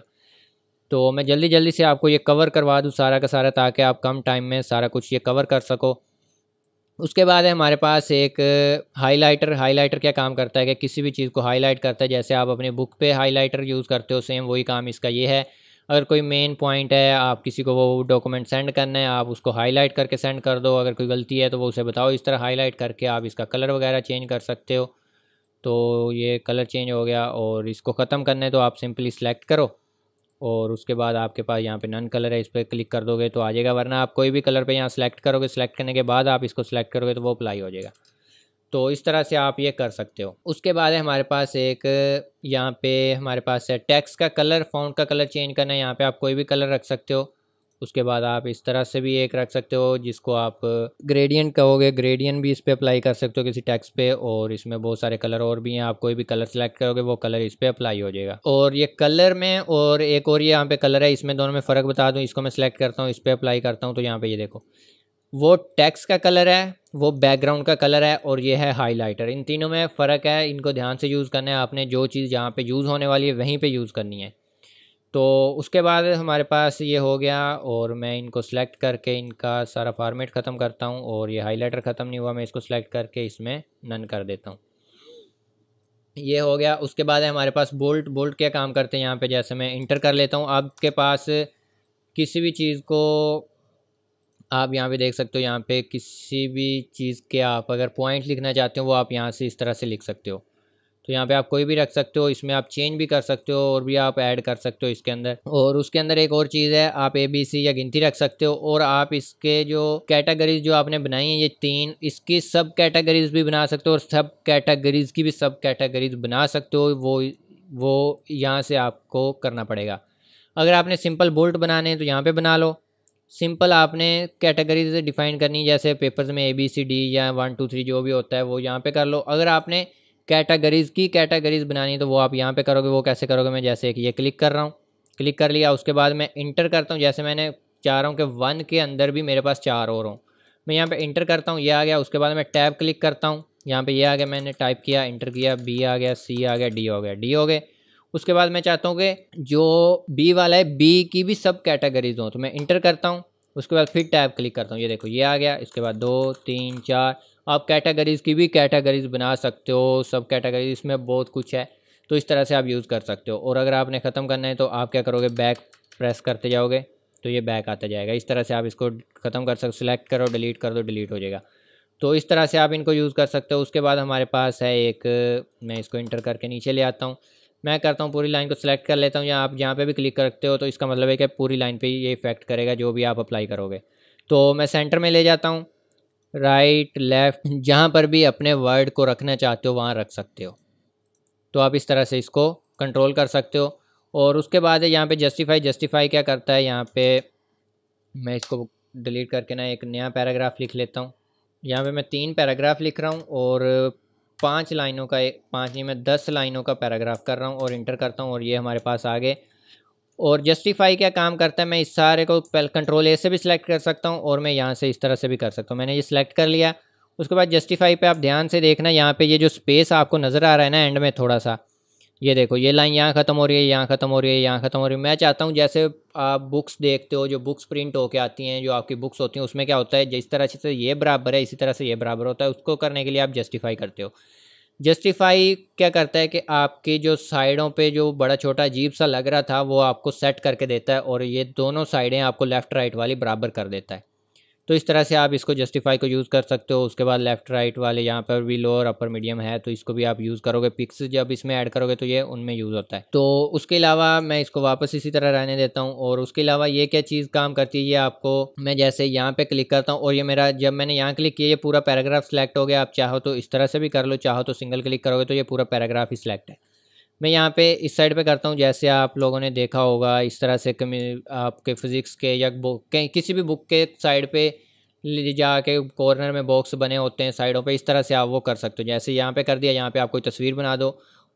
तो मैं जल्दी जल्दी से आपको ये कवर करवा दूँ सारा का सारा ताकि आप कम टाइम में सारा कुछ ये कवर कर सको। उसके बाद है हमारे पास एक हाइलाइटर हाइलाइटर क्या काम करता है कि किसी भी चीज़ को हाईलाइट करता है, जैसे आप अपने बुक पे हाइलाइटर यूज़ करते हो सेम वही काम इसका ये है। अगर कोई मेन पॉइंट है, आप किसी को वो डॉक्यूमेंट सेंड करना है, आप उसको हाईलाइट करके सेंड कर दो। अगर कोई गलती है तो वो उसे बताओ। इस तरह हाईलाइट करके आप इसका कलर वगैरह चेंज कर सकते हो। तो ये कलर चेंज हो गया और इसको ख़त्म करना है तो आप सिंपली सिलेक्ट करो। और उसके बाद आपके पास यहाँ पे नन कलर है, इस पर क्लिक कर दोगे तो आ जाएगा, वरना आप कोई भी कलर पे यहाँ सेलेक्ट करोगे सेलेक्ट करने के बाद आप इसको सेलेक्ट करोगे तो वो अप्लाई हो जाएगा। तो इस तरह से आप ये कर सकते हो। उसके बाद है हमारे पास एक, यहाँ पे हमारे पास है टैक्स का कलर फाउंड का कलर चेंज करना है, यहाँ पर आप कोई भी कलर रख सकते हो। उसके बाद आप इस तरह से भी एक रख सकते हो, जिसको आप ग्रेडियंट कहोगे। ग्रेडियंट भी इस पर अप्लाई कर सकते हो किसी टेक्स्ट पे, और इसमें बहुत सारे कलर और भी हैं। आप कोई भी कलर सेलेक्ट करोगे, वो कलर इस पर अप्लाई हो जाएगा। और ये कलर में और एक और ये यहाँ पे कलर है, इसमें दोनों में फ़र्क बता दूँ, इसको मैं सेलेक्ट करता हूँ, इस पर अप्लाई करता हूँ तो यहाँ पर ये देखो। वो टैक्स का कलर है, वो बैकग्राउंड का कलर है, और ये है हाइलाइटर इन तीनों में फ़र्क है, इनको ध्यान से यूज़ करना है। आपने जो चीज़ जहाँ पे यूज़ होने वाली है, वहीं पे यूज़ करनी है। तो उसके बाद हमारे पास ये हो गया और मैं इनको सेलेक्ट करके इनका सारा फॉर्मेट ख़त्म करता हूँ और ये हाईलाइटर ख़त्म नहीं हुआ, मैं इसको सेलेक्ट करके इसमें नन कर देता हूँ। ये हो गया। उसके बाद है हमारे पास बोल्ट बोल्ट क्या काम करते हैं यहाँ पे? जैसे मैं इंटर कर लेता हूँ। आपके पास किसी भी चीज़ को आप यहाँ पे देख सकते हो। यहाँ पे किसी भी चीज़ के आप अगर पॉइंट लिखना चाहते हो, वो आप यहाँ से इस तरह से लिख सकते हो। तो यहाँ पे आप कोई भी रख सकते हो, इसमें आप चेंज भी कर सकते हो और भी आप ऐड कर सकते हो इसके अंदर। और उसके अंदर एक और चीज़ है, आप ए बी सी या गिनती रख सकते हो और आप इसके जो कैटेगरीज जो आपने बनाई है ये तीन, इसकी सब कैटेगरीज भी बना सकते हो और सब कैटेगरीज की भी सब कैटेगरीज बना सकते हो, वो वो यहाँ से आपको करना पड़ेगा। अगर आपने सिंपल बोल्ट बनाने हैं तो यहाँ पर बना लो। सिंपल आपने कैटेगरी से डिफाइन करनी जैसे पेपर्स में ए बी सी डी या वन टू थ्री जो भी होता है वो यहाँ पे कर लो। अगर आपने कैटेगरीज़ की कैटेगरीज़ बनानी तो वो आप यहाँ पे करोगे, वो कैसे करोगे, मैं जैसे कि ये क्लिक कर रहा हूँ। क्लिक कर लिया, उसके बाद मैं इंटर करता हूँ, जैसे मैंने चाह रहा हूँ कि वन के अंदर भी मेरे पास चार और हों। मैं यहाँ पे इंटर करता हूँ, ये आ गया, उसके बाद मैं टैब क्लिक करता हूँ, यहाँ पे ये आ गया, मैंने टाइप किया इंटर किया बी आ गया सी आ गया डी हो गया डी हो गए। उसके बाद मैं चाहता हूँ कि जो बी वाला है बी की भी सब कैटेगरीज हों तो मैं इंटर करता हूँ, उसके बाद फिर टैब क्लिक करता हूँ, ये देखो, ये आ गया, इसके बाद दो, तीन, चार आप कैटेगरीज़ की भी कैटेगरीज़ बना सकते हो, सब कैटेगरीज इसमें बहुत कुछ है तो इस तरह से आप यूज़ कर सकते हो। और अगर आपने ख़त्म करना है तो आप क्या करोगे बैक प्रेस करते जाओगे तो ये बैक आता जाएगा। इस तरह से आप इसको ख़त्म कर सकते सिलेक्ट करो डिलीट कर दो डिलीट हो जाएगा। तो इस तरह से आप इनको यूज़ कर सकते हो। उसके बाद हमारे पास है एक, मैं इसको इंटर करके नीचे ले आता हूँ। मैं करता हूँ, पूरी लाइन को सिलेक्ट कर लेता हूँ, या आप जहाँ पे भी क्लिक करते हो तो इसका मतलब है कि पूरी लाइन पे ये इफ़ेक्ट करेगा, जो भी आप अप्लाई करोगे। तो मैं सेंटर में ले जाता हूँ। राइट लेफ़्ट जहाँ पर भी अपने वर्ड को रखना चाहते हो, वहाँ रख सकते हो। तो आप इस तरह से इसको कंट्रोल कर सकते हो। और उसके बाद यहाँ पे जस्टिफाई जस्टिफाई क्या करता है? यहाँ पे मैं इसको डिलीट करके ना एक नया पैराग्राफ लिख लेता हूँ। यहाँ पे मैं तीन पैराग्राफ लिख रहा हूँ और पाँच लाइनों का पाँच नहीं, मैं दस लाइनों का पैराग्राफ कर रहा हूँ और इंटर करता हूँ और ये हमारे पास आगे और जस्टिफाई क्या काम करता है, मैं इस सारे को कंट्रोल ए से भी सिलेक्ट कर सकता हूँ और मैं यहाँ से इस तरह से भी कर सकता हूँ। मैंने ये सिलेक्ट कर लिया। उसके बाद जस्टिफाई पे आप ध्यान से देखना, यहाँ पे ये जो स्पेस आपको नज़र आ रहा है ना एंड में थोड़ा सा, ये देखो, ये लाइन यहाँ ख़त्म हो रही है, यहाँ ख़त्म हो रही है, यहाँ ख़त्म हो रही है। मैं चाहता हूँ जैसे आप बुक्स देखते हो, जो बुक्स प्रिंट होके आती हैं, जो आपकी बुक्स होती हैं, उसमें क्या होता है, जिस तरह से ये बराबर है, इसी तरह से ये बराबर होता है, उसको करने के लिए आप जस्टिफाई करते हो। जस्टिफाई क्या करता है कि आपके जो साइडों पे जो बड़ा छोटा अजीब सा लग रहा था, वो आपको सेट करके देता है और ये दोनों साइडें आपको लेफ़्ट राइट वाली बराबर कर देता है। तो इस तरह से आप इसको जस्टिफाई को यूज़ कर सकते हो। उसके बाद लेफ़्ट राइट वाले यहाँ पर भी लोअर अपर मीडियम है तो इसको भी आप यूज़ करोगे। पिक्स जब इसमें ऐड करोगे तो ये उनमें यूज़ होता है। तो उसके अलावा मैं इसको वापस इसी तरह रहने देता हूँ और उसके अलावा ये क्या चीज़ काम करती है, ये आपको मैं जैसे यहाँ पर क्लिक करता हूँ और ये मेरा जब मैंने यहाँ क्लिक किया, ये पूरा पैराग्राफ सेलेक्ट हो गया। आप चाहो तो इस तरह से भी कर लो, चाहो तो सिंगल क्लिक करोगे तो ये पूरा पैराग्राफ ही सिलेक्ट है। मैं यहाँ पे इस साइड पे करता हूँ, जैसे आप लोगों ने देखा होगा, इस तरह से आपके फिज़िक्स के या बुक के किसी भी बुक के साइड पे ले जाके कॉर्नर में बॉक्स बने होते हैं साइडों पे, इस तरह से आप वो कर सकते हो। जैसे यहाँ पे कर दिया, यहाँ पे आप कोई तस्वीर बना दो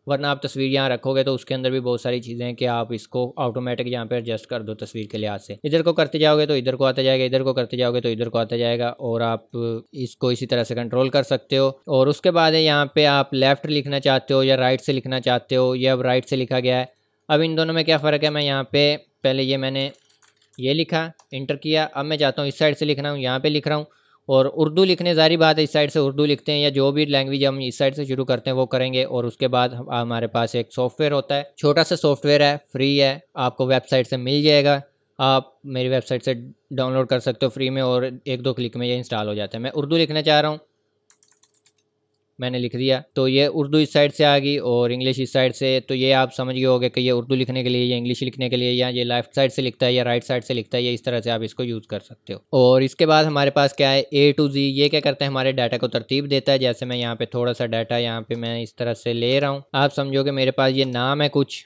वरना आप तस्वीर यहाँ रखोगे तो उसके अंदर भी बहुत सारी चीज़ें हैं कि आप इसको ऑटोमेटिक यहाँ पे एडजस्ट कर दो तस्वीर के लिहाज से। इधर को करते जाओगे तो इधर को आता जाएगा, इधर को करते जाओगे तो इधर को आता जाएगा और आप इसको इसी तरह से कंट्रोल कर सकते हो। और उसके बाद यहाँ पे आप लेफ़्ट लिखना चाहते हो या राइट से लिखना चाहते हो, या अब राइट से लिखा गया है। अब इन दोनों में क्या फ़र्क है? मैं यहाँ पे पहले ये मैंने ये लिखा इंटर किया। अब मैं चाहता हूँ इस साइड से लिख रहा हूँ, यहाँ पर लिख रहा हूँ। और उर्दू लिखने जारी बात है, इस साइड से उर्दू लिखते हैं या जो भी लैंग्वेज हम इस साइड से शुरू करते हैं वो करेंगे और उसके बाद हमारे पास एक सॉफ्टवेयर होता है। छोटा सा सॉफ्टवेयर है फ्री है, आपको वेबसाइट से मिल जाएगा। आप मेरी वेबसाइट से डाउनलोड कर सकते हो फ्री में और एक दो क्लिक में ये इंस्टॉल हो जाता है। मैं उर्दू लिखना चाह रहा हूँ। मैंने लिख दिया। तो ये उर्दू इस साइड से आ गई और इंग्लिश इस साइड से तो ये आप समझ गए होगे कि ये उर्दू लिखने के लिए या इंग्लिश लिखने के लिए या ये लेफ़्ट साइड से लिखता है या राइट साइड से लिखता है, या इस तरह से आप इसको यूज़ कर सकते हो। और इसके बाद हमारे पास क्या है? ए टू जी ये क्या करता है? हमारे डाटा को तरतीब देता है। जैसे मैं यहाँ पर थोड़ा सा डाटा यहाँ पर मैं इस तरह से ले रहा हूँ। आप समझोगे मेरे पास ये नाम है कुछ।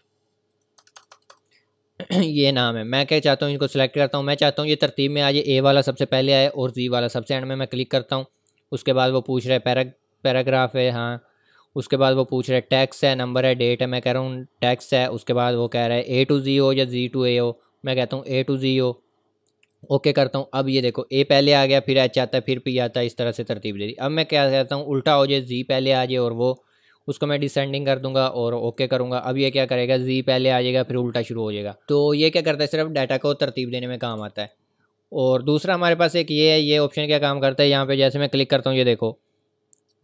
ये नाम है। मैं क्या चाहता हूँ? इनको सेलेक्ट करता हूँ। मैं चाहता हूँ ये तरतीब में आज ए वाला सबसे पहले आए और जी वाला सबसे एंड में मैं क्लिक करता हूँ। उसके बाद वो पूछ रहा है, पैरा पैराग्राफ है हाँ। उसके बाद वो पूछ रहा है, टैक्स है, नंबर है, डेट है। मैं कह रहा हूँ, टैक्स है। उसके बाद वो कह रहा है, ए टू जी हो या जी टू ए हो मैं कहता हूँ, ए टू जी हो ओके, करता हूँ। अब ये देखो, ए पहले आ गया, फिर एच आता है, फिर पी आता है, इस तरह से तरतीब दे दी। अब मैं क्या कहता हूँ, उल्टा हो जाए, जी पहले आ जाए और वो, उसको मैं डिसेंडिंग कर दूँगा और ओके करूँगा। अब ये क्या करेगा, जी पहले आ जाएगा, फिर उल्टा शुरू हो जाएगा। तो ये क्या करता है, सिर्फ़ डाटा को तरतीब देने में काम आता है। और दूसरा हमारे पास एक ये है, ये ऑप्शन क्या काम करता है, यहाँ पे जैसे मैं क्लिक करता हूँ, ये देखो।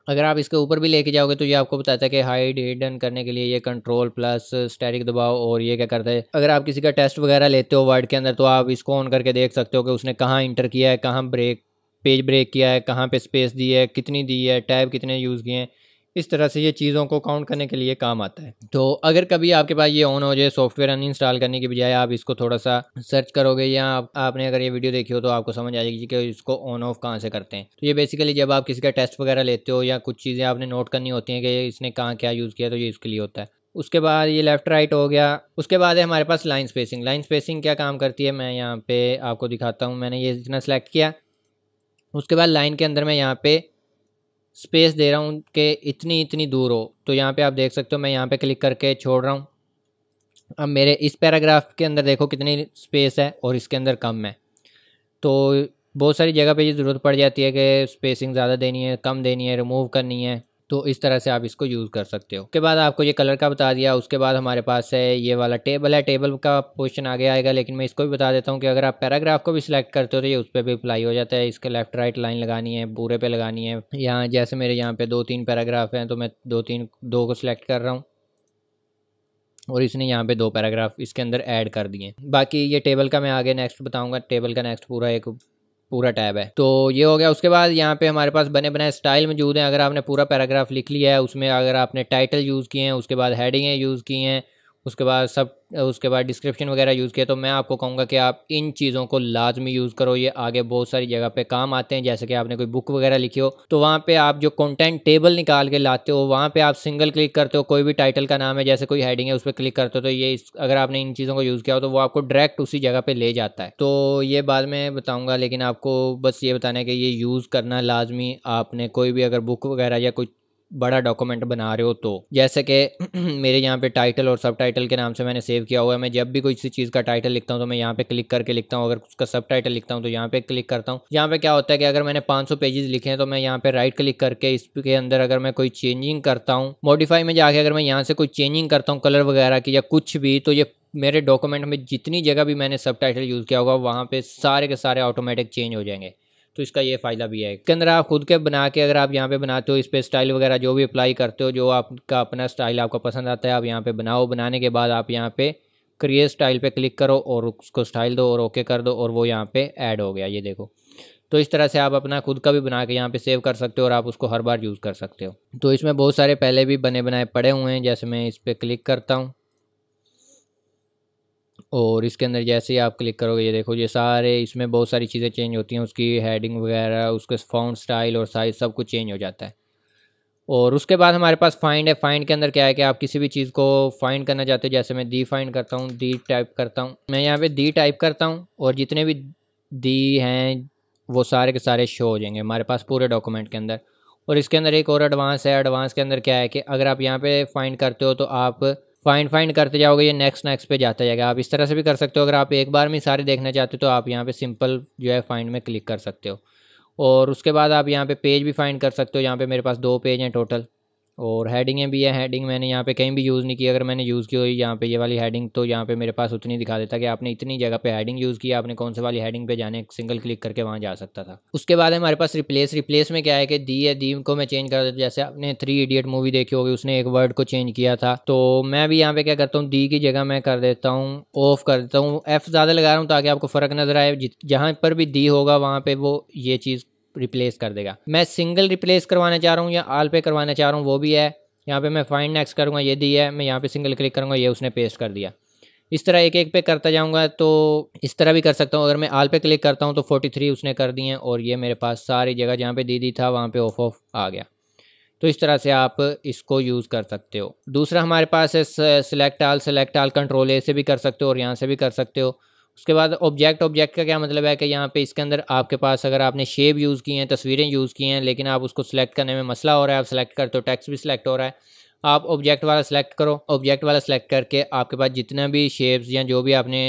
अगर आप इसके ऊपर भी लेके जाओगे तो ये आपको बताता है कि हाइड हिडन करने के लिए ये कंट्रोल प्लस स्टैटिक दबाव और ये क्या करता है? अगर आप किसी का टेस्ट वगैरह लेते हो वर्ड के अंदर तो आप इसको ऑन करके देख सकते हो कि उसने कहाँ इंटर किया है, कहाँ ब्रेक पेज ब्रेक किया है, कहाँ पे स्पेस दी है, कितनी दी है टैब कितने यूज़ किए हैं। इस तरह से ये चीज़ों को काउंट करने के लिए काम आता है। तो अगर कभी आपके पास ये ऑन हो जाए सॉफ्टवेयर अन इंस्टॉल करने की बजाय आप इसको थोड़ा सा सर्च करोगे या आप, आपने अगर ये वीडियो देखी हो तो आपको समझ आ जाएगी कि इसको ऑन ऑफ़ कहाँ से करते हैं। तो ये बेसिकली जब आप किसी का टेस्ट वगैरह लेते हो या कुछ चीज़ें आपने नोट करनी होती हैं कि इसने कहाँ क्या यूज़ किया तो ये इसके लिए होता है। उसके बाद ये लेफ़्ट राइट हो गया। उसके बाद है हमारे पास लाइन स्पेसिंग लाइन स्पेसिंग क्या काम करती है मैं यहाँ पे आपको दिखाता हूँ। मैंने ये इतना सेलेक्ट किया। उसके बाद लाइन के अंदर मैं यहाँ पे स्पेस दे रहा हूँ कि इतनी इतनी दूर हो। तो यहाँ पे आप देख सकते हो, मैं यहाँ पे क्लिक करके छोड़ रहा हूँ। अब मेरे इस पैराग्राफ के अंदर देखो कितनी स्पेस है और इसके अंदर कम है। तो बहुत सारी जगह पे ये ज़रूरत पड़ जाती है कि स्पेसिंग ज़्यादा देनी है, कम देनी है रिमूव करनी है। तो इस तरह से आप इसको यूज़ कर सकते हो। उसके बाद आपको ये कलर का बता दिया, उसके बाद हमारे पास है ये वाला टेबल है। टेबल का पोर्शन आगे आएगा, लेकिन मैं इसको भी बता देता हूँ कि अगर आप पैराग्राफ को भी सिलेक्ट करते हो तो ये उस पर भी अप्लाई हो जाता है। इसके लेफ़्ट राइट लाइन लगानी है पूरे पे लगानी है। यहाँ जैसे मेरे यहाँ पे दो तीन पैराग्राफ हैं तो मैं दो तीन दो को सिलेक्ट कर रहा हूँ। और इसने यहाँ पे दो पैराग्राफ इसके अंदर ऐड कर दिए बाकी ये टेबल का मैं आगे नेक्स्ट बताऊँगा। टेबल का नेक्स्ट पूरा एक पूरा टैब है। तो ये हो गया। उसके बाद यहाँ पे हमारे पास बने बनाए स्टाइल मौजूद हैं। अगर आपने पूरा पैराग्राफ लिख लिया है, उसमें अगर आपने टाइटल यूज़ किए हैं, उसके बाद हेडिंगें यूज़ की हैं उसके बाद सब, उसके बाद डिस्क्रिप्शन वगैरह यूज़ किया तो मैं आपको कहूँगा कि आप इन चीज़ों को लाजमी यूज़ करो। ये आगे बहुत सारी जगह पे काम आते हैं, जैसे कि आपने कोई बुक वगैरह लिखी हो तो वहाँ पे आप जो कंटेंट टेबल निकाल के लाते हो, वहाँ पे आप सिंगल क्लिक करते हो, कोई भी टाइटल का नाम है, जैसे कोई हेडिंग है, उस पर क्लिक करते हो तो ये अगर आपने इन चीज़ों को यूज़ किया हो तो वो आपको डायरेक्ट उसी जगह पर ले जाता है। तो ये बाद में बताऊँगा, लेकिन आपको बस ये बताना है कि ये यूज़ करना लाजमी, आपने कोई भी अगर बुक वगैरह या कोई बड़ा डॉक्यूमेंट बना रहे हो तो। जैसे कि मेरे यहाँ पे टाइटल और सब टाइटल के नाम से मैंने सेव किया हुआ है। मैं जब भी कोई चीज़ का टाइटल लिखता हूँ तो मैं यहाँ पे क्लिक करके लिखता हूँ। अगर उसका सब टाइटल लिखता हूँ तो यहाँ पे क्लिक करता हूँ। यहाँ पे क्या होता है कि अगर मैंने 500 पेजेस लिखे हैं तो मैं यहाँ पे राइट क्लिक करके इसके अंदर अगर मैं कोई चेंजिंग करता हूँ मॉडिफाई में जाके अगर मैं यहाँ से कोई चेंजिंग करता हूँ कलर वगैरह की या कुछ भी तो ये मेरे डॉक्यूमेंट में जितनी जगह भी मैंने सब टाइटल यूज़ किया होगा, वहाँ पर सारे के सारे ऑटोमेटिक चेंज हो जाएँगे। तो इसका ये फ़ायदा भी है। इसके अंदर आप खुद के बना के अगर आप यहाँ पे बनाते हो, इस पर स्टाइल वगैरह जो भी अप्लाई करते हो, जो आपका अपना स्टाइल आपको पसंद आता है, आप यहाँ पे बनाओ। बनाने के बाद आप यहाँ पे क्रिएट स्टाइल पे क्लिक करो और उसको स्टाइल दो और ओके कर दो और वो यहाँ पे ऐड हो गया, ये देखो। तो इस तरह से आप अपना खुद का भी बना के यहाँ पे सेव कर सकते हो और आप उसको हर बार यूज़ कर सकते हो। तो इसमें बहुत सारे पहले भी बने बनाए पड़े हुए हैं, जैसे मैं इस पर क्लिक करता हूँ। और इसके अंदर जैसे ही आप क्लिक करोगे, ये देखो, ये सारे इसमें बहुत सारी चीज़ें चेंज होती हैं, उसकी हेडिंग वगैरह, उसके फाउंड स्टाइल और साइज़ सब कुछ चेंज हो जाता है। और उसके बाद हमारे पास फाइंड है। फाइंड के अंदर क्या है कि आप किसी भी चीज़ को फाइंड करना चाहते हो, जैसे मैं दी फाइंड करता हूँ दी टाइप करता हूँ। मैं यहाँ पे दी टाइप करता हूँ और जितने भी दी हैं, वो सारे के सारे शो हो जाएँगे हमारे पास पूरे डॉक्यूमेंट के अंदर। और इसके अंदर एक और एडवांस है। एडवांस के अंदर क्या है कि अगर आप यहाँ पे फाइंड करते हो तो आप फाइंड फाइंड करते जाओगे, ये नेक्स्ट नेक्स्ट पे जाता जाएगा। आप इस तरह से भी कर सकते हो। अगर आप एक बार में सारे देखना चाहते हो तो आप यहाँ पे सिंपल जो है फाइंड में क्लिक कर सकते हो। और उसके बाद आप यहाँ पे पेज भी फाइंड कर सकते हो। यहाँ पे मेरे पास दो पेज हैं टोटल और हेडिंगें भी है हेडिंग मैंने यहाँ पे कहीं भी यूज़ नहीं की अगर मैंने यूज़ की हुई यहाँ पे ये वाली हेडिंग तो यहाँ पे मेरे पास उतनी दिखा देता कि आपने इतनी जगह पे हेडिंग यूज़ की आपने कौन से वाली हेडिंग पे जाने सिंगल क्लिक करके वहाँ जा सकता था। उसके बाद हमारे पास रिप्लेस रिप्लेस में क्या है कि दी है दी को मैं चेंज कर देता, जैसे आपने थ्री इडियट मूवी देखी होगी, उसने एक वर्ड को चेंज किया था। तो मैं भी यहाँ पे क्या करता हूँ दी की जगह मैं कर देता हूँ ऑफ़ कर देता हूँ। एफ़ ज़्यादा लगा रहा हूँ ताकि आपको फ़र्क नज़र आए। जहाँ पर भी दी होगा, वहाँ पर वो ये चीज़ रिप्लेस कर देगा। मैं सिंगल रिप्लेस करवाना चाह रहा हूँ या आल पे करवाना चाह रहा हूँ, वो भी है। यहाँ पे मैं फाइंड नेक्स्ट करूँगा, ये दिया है, मैं यहाँ पे सिंगल क्लिक करूँगा, ये उसने पेस्ट कर दिया। इस तरह एक एक पे करता जाऊँगा तो इस तरह भी कर सकता हूँ। अगर मैं आल पे क्लिक करता हूँ तो 43 उसने कर दिए हैं और ये मेरे पास सारी जगह जहाँ पे दी दी था, वहाँ पे ऑफ़ ऑफ़ आ गया। तो इस तरह से आप इसको यूज़ कर सकते हो। दूसरा हमारे पास है select all select all control A से भी कर सकते हो और यहाँ से भी कर सकते हो। उसके बाद ऑब्जेक्ट ऑब्जेक्ट का क्या मतलब है कि यहाँ पे इसके अंदर आपके पास अगर आपने शेप यूज़ की हैं, तस्वीरें यूज़ की हैं, लेकिन आप उसको सिलेक्ट करने में मसला हो रहा है, आप सिलेक्ट करते हो टैक्स भी सिलेक्ट हो रहा है। आप ऑब्जेक्ट वाला सिलेक्ट करो ऑब्जेक्ट वाला सिलेक्ट करके आपके पास जितना भी शेप्स या जो भी आपने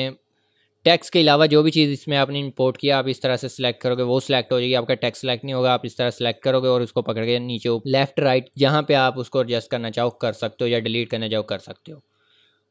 टैक्स के अलावा जो भी चीज़ इसमें आपने इंपोर्ट किया, आप इस तरह से सिलेक्ट करोगे, वो सिलेक्ट हो जाएगी, आपका टैक्स सिलेक्ट नहीं होगा, आप इस तरह सेलेक्ट करोगे और उसको पकड़ के नीचे लेफ़्ट राइट जहाँ पे आप उसको एडजस्ट करना चाहो, कर सकते हो या डिलीट करना चाहो, कर सकते हो।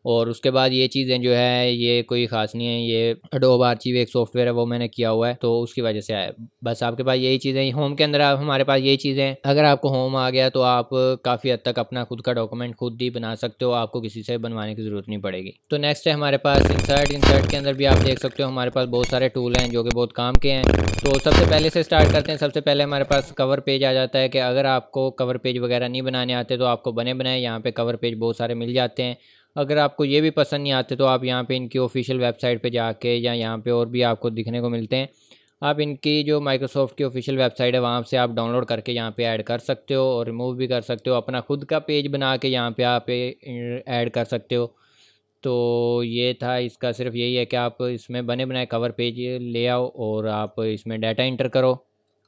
और उसके बाद ये चीज़ें जो है, ये कोई ख़ास नहीं है, ये अडोब आर्चिव एक सॉफ्टवेयर है, वो मैंने किया हुआ है तो उसकी वजह से आया बस आपके पास यही चीज़ें होम के अंदर आप, हमारे पास यही चीज़ें अगर आपको होम आ गया तो आप काफ़ी हद तक अपना खुद का डॉक्यूमेंट खुद ही बना सकते हो, आपको किसी से बनवाने की ज़रूरत नहीं पड़ेगी। तो नेक्स्ट है हमारे पास इंसर्ट इंसर्ट के अंदर भी आप देख सकते हो, हमारे पास बहुत सारे टूल हैं जो कि बहुत काम के हैं। तो सबसे पहले से स्टार्ट करते हैं, सबसे पहले हमारे पास कवर पेज आ जाता है कि अगर आपको कवर पेज वगैरह नहीं बनाने आते तो आपको बने बनाए, यहाँ पे कवर पेज बहुत सारे मिल जाते हैं। अगर आपको ये भी पसंद नहीं आते तो आप यहाँ पे इनकी ऑफिशियल वेबसाइट पे जाके या यहाँ पे और भी आपको दिखने को मिलते हैं। आप इनकी जो माइक्रोसॉफ्ट की ऑफिशियल वेबसाइट है, वहाँ से आप डाउनलोड करके यहाँ पे ऐड कर सकते हो और रिमूव भी कर सकते हो। अपना खुद का पेज बना के यहाँ पे आप ऐड कर सकते हो। तो ये था, इसका सिर्फ़ यही है कि आप इसमें बने बनाए कवर पेज ले आओ और आप इसमें डाटा इंटर करो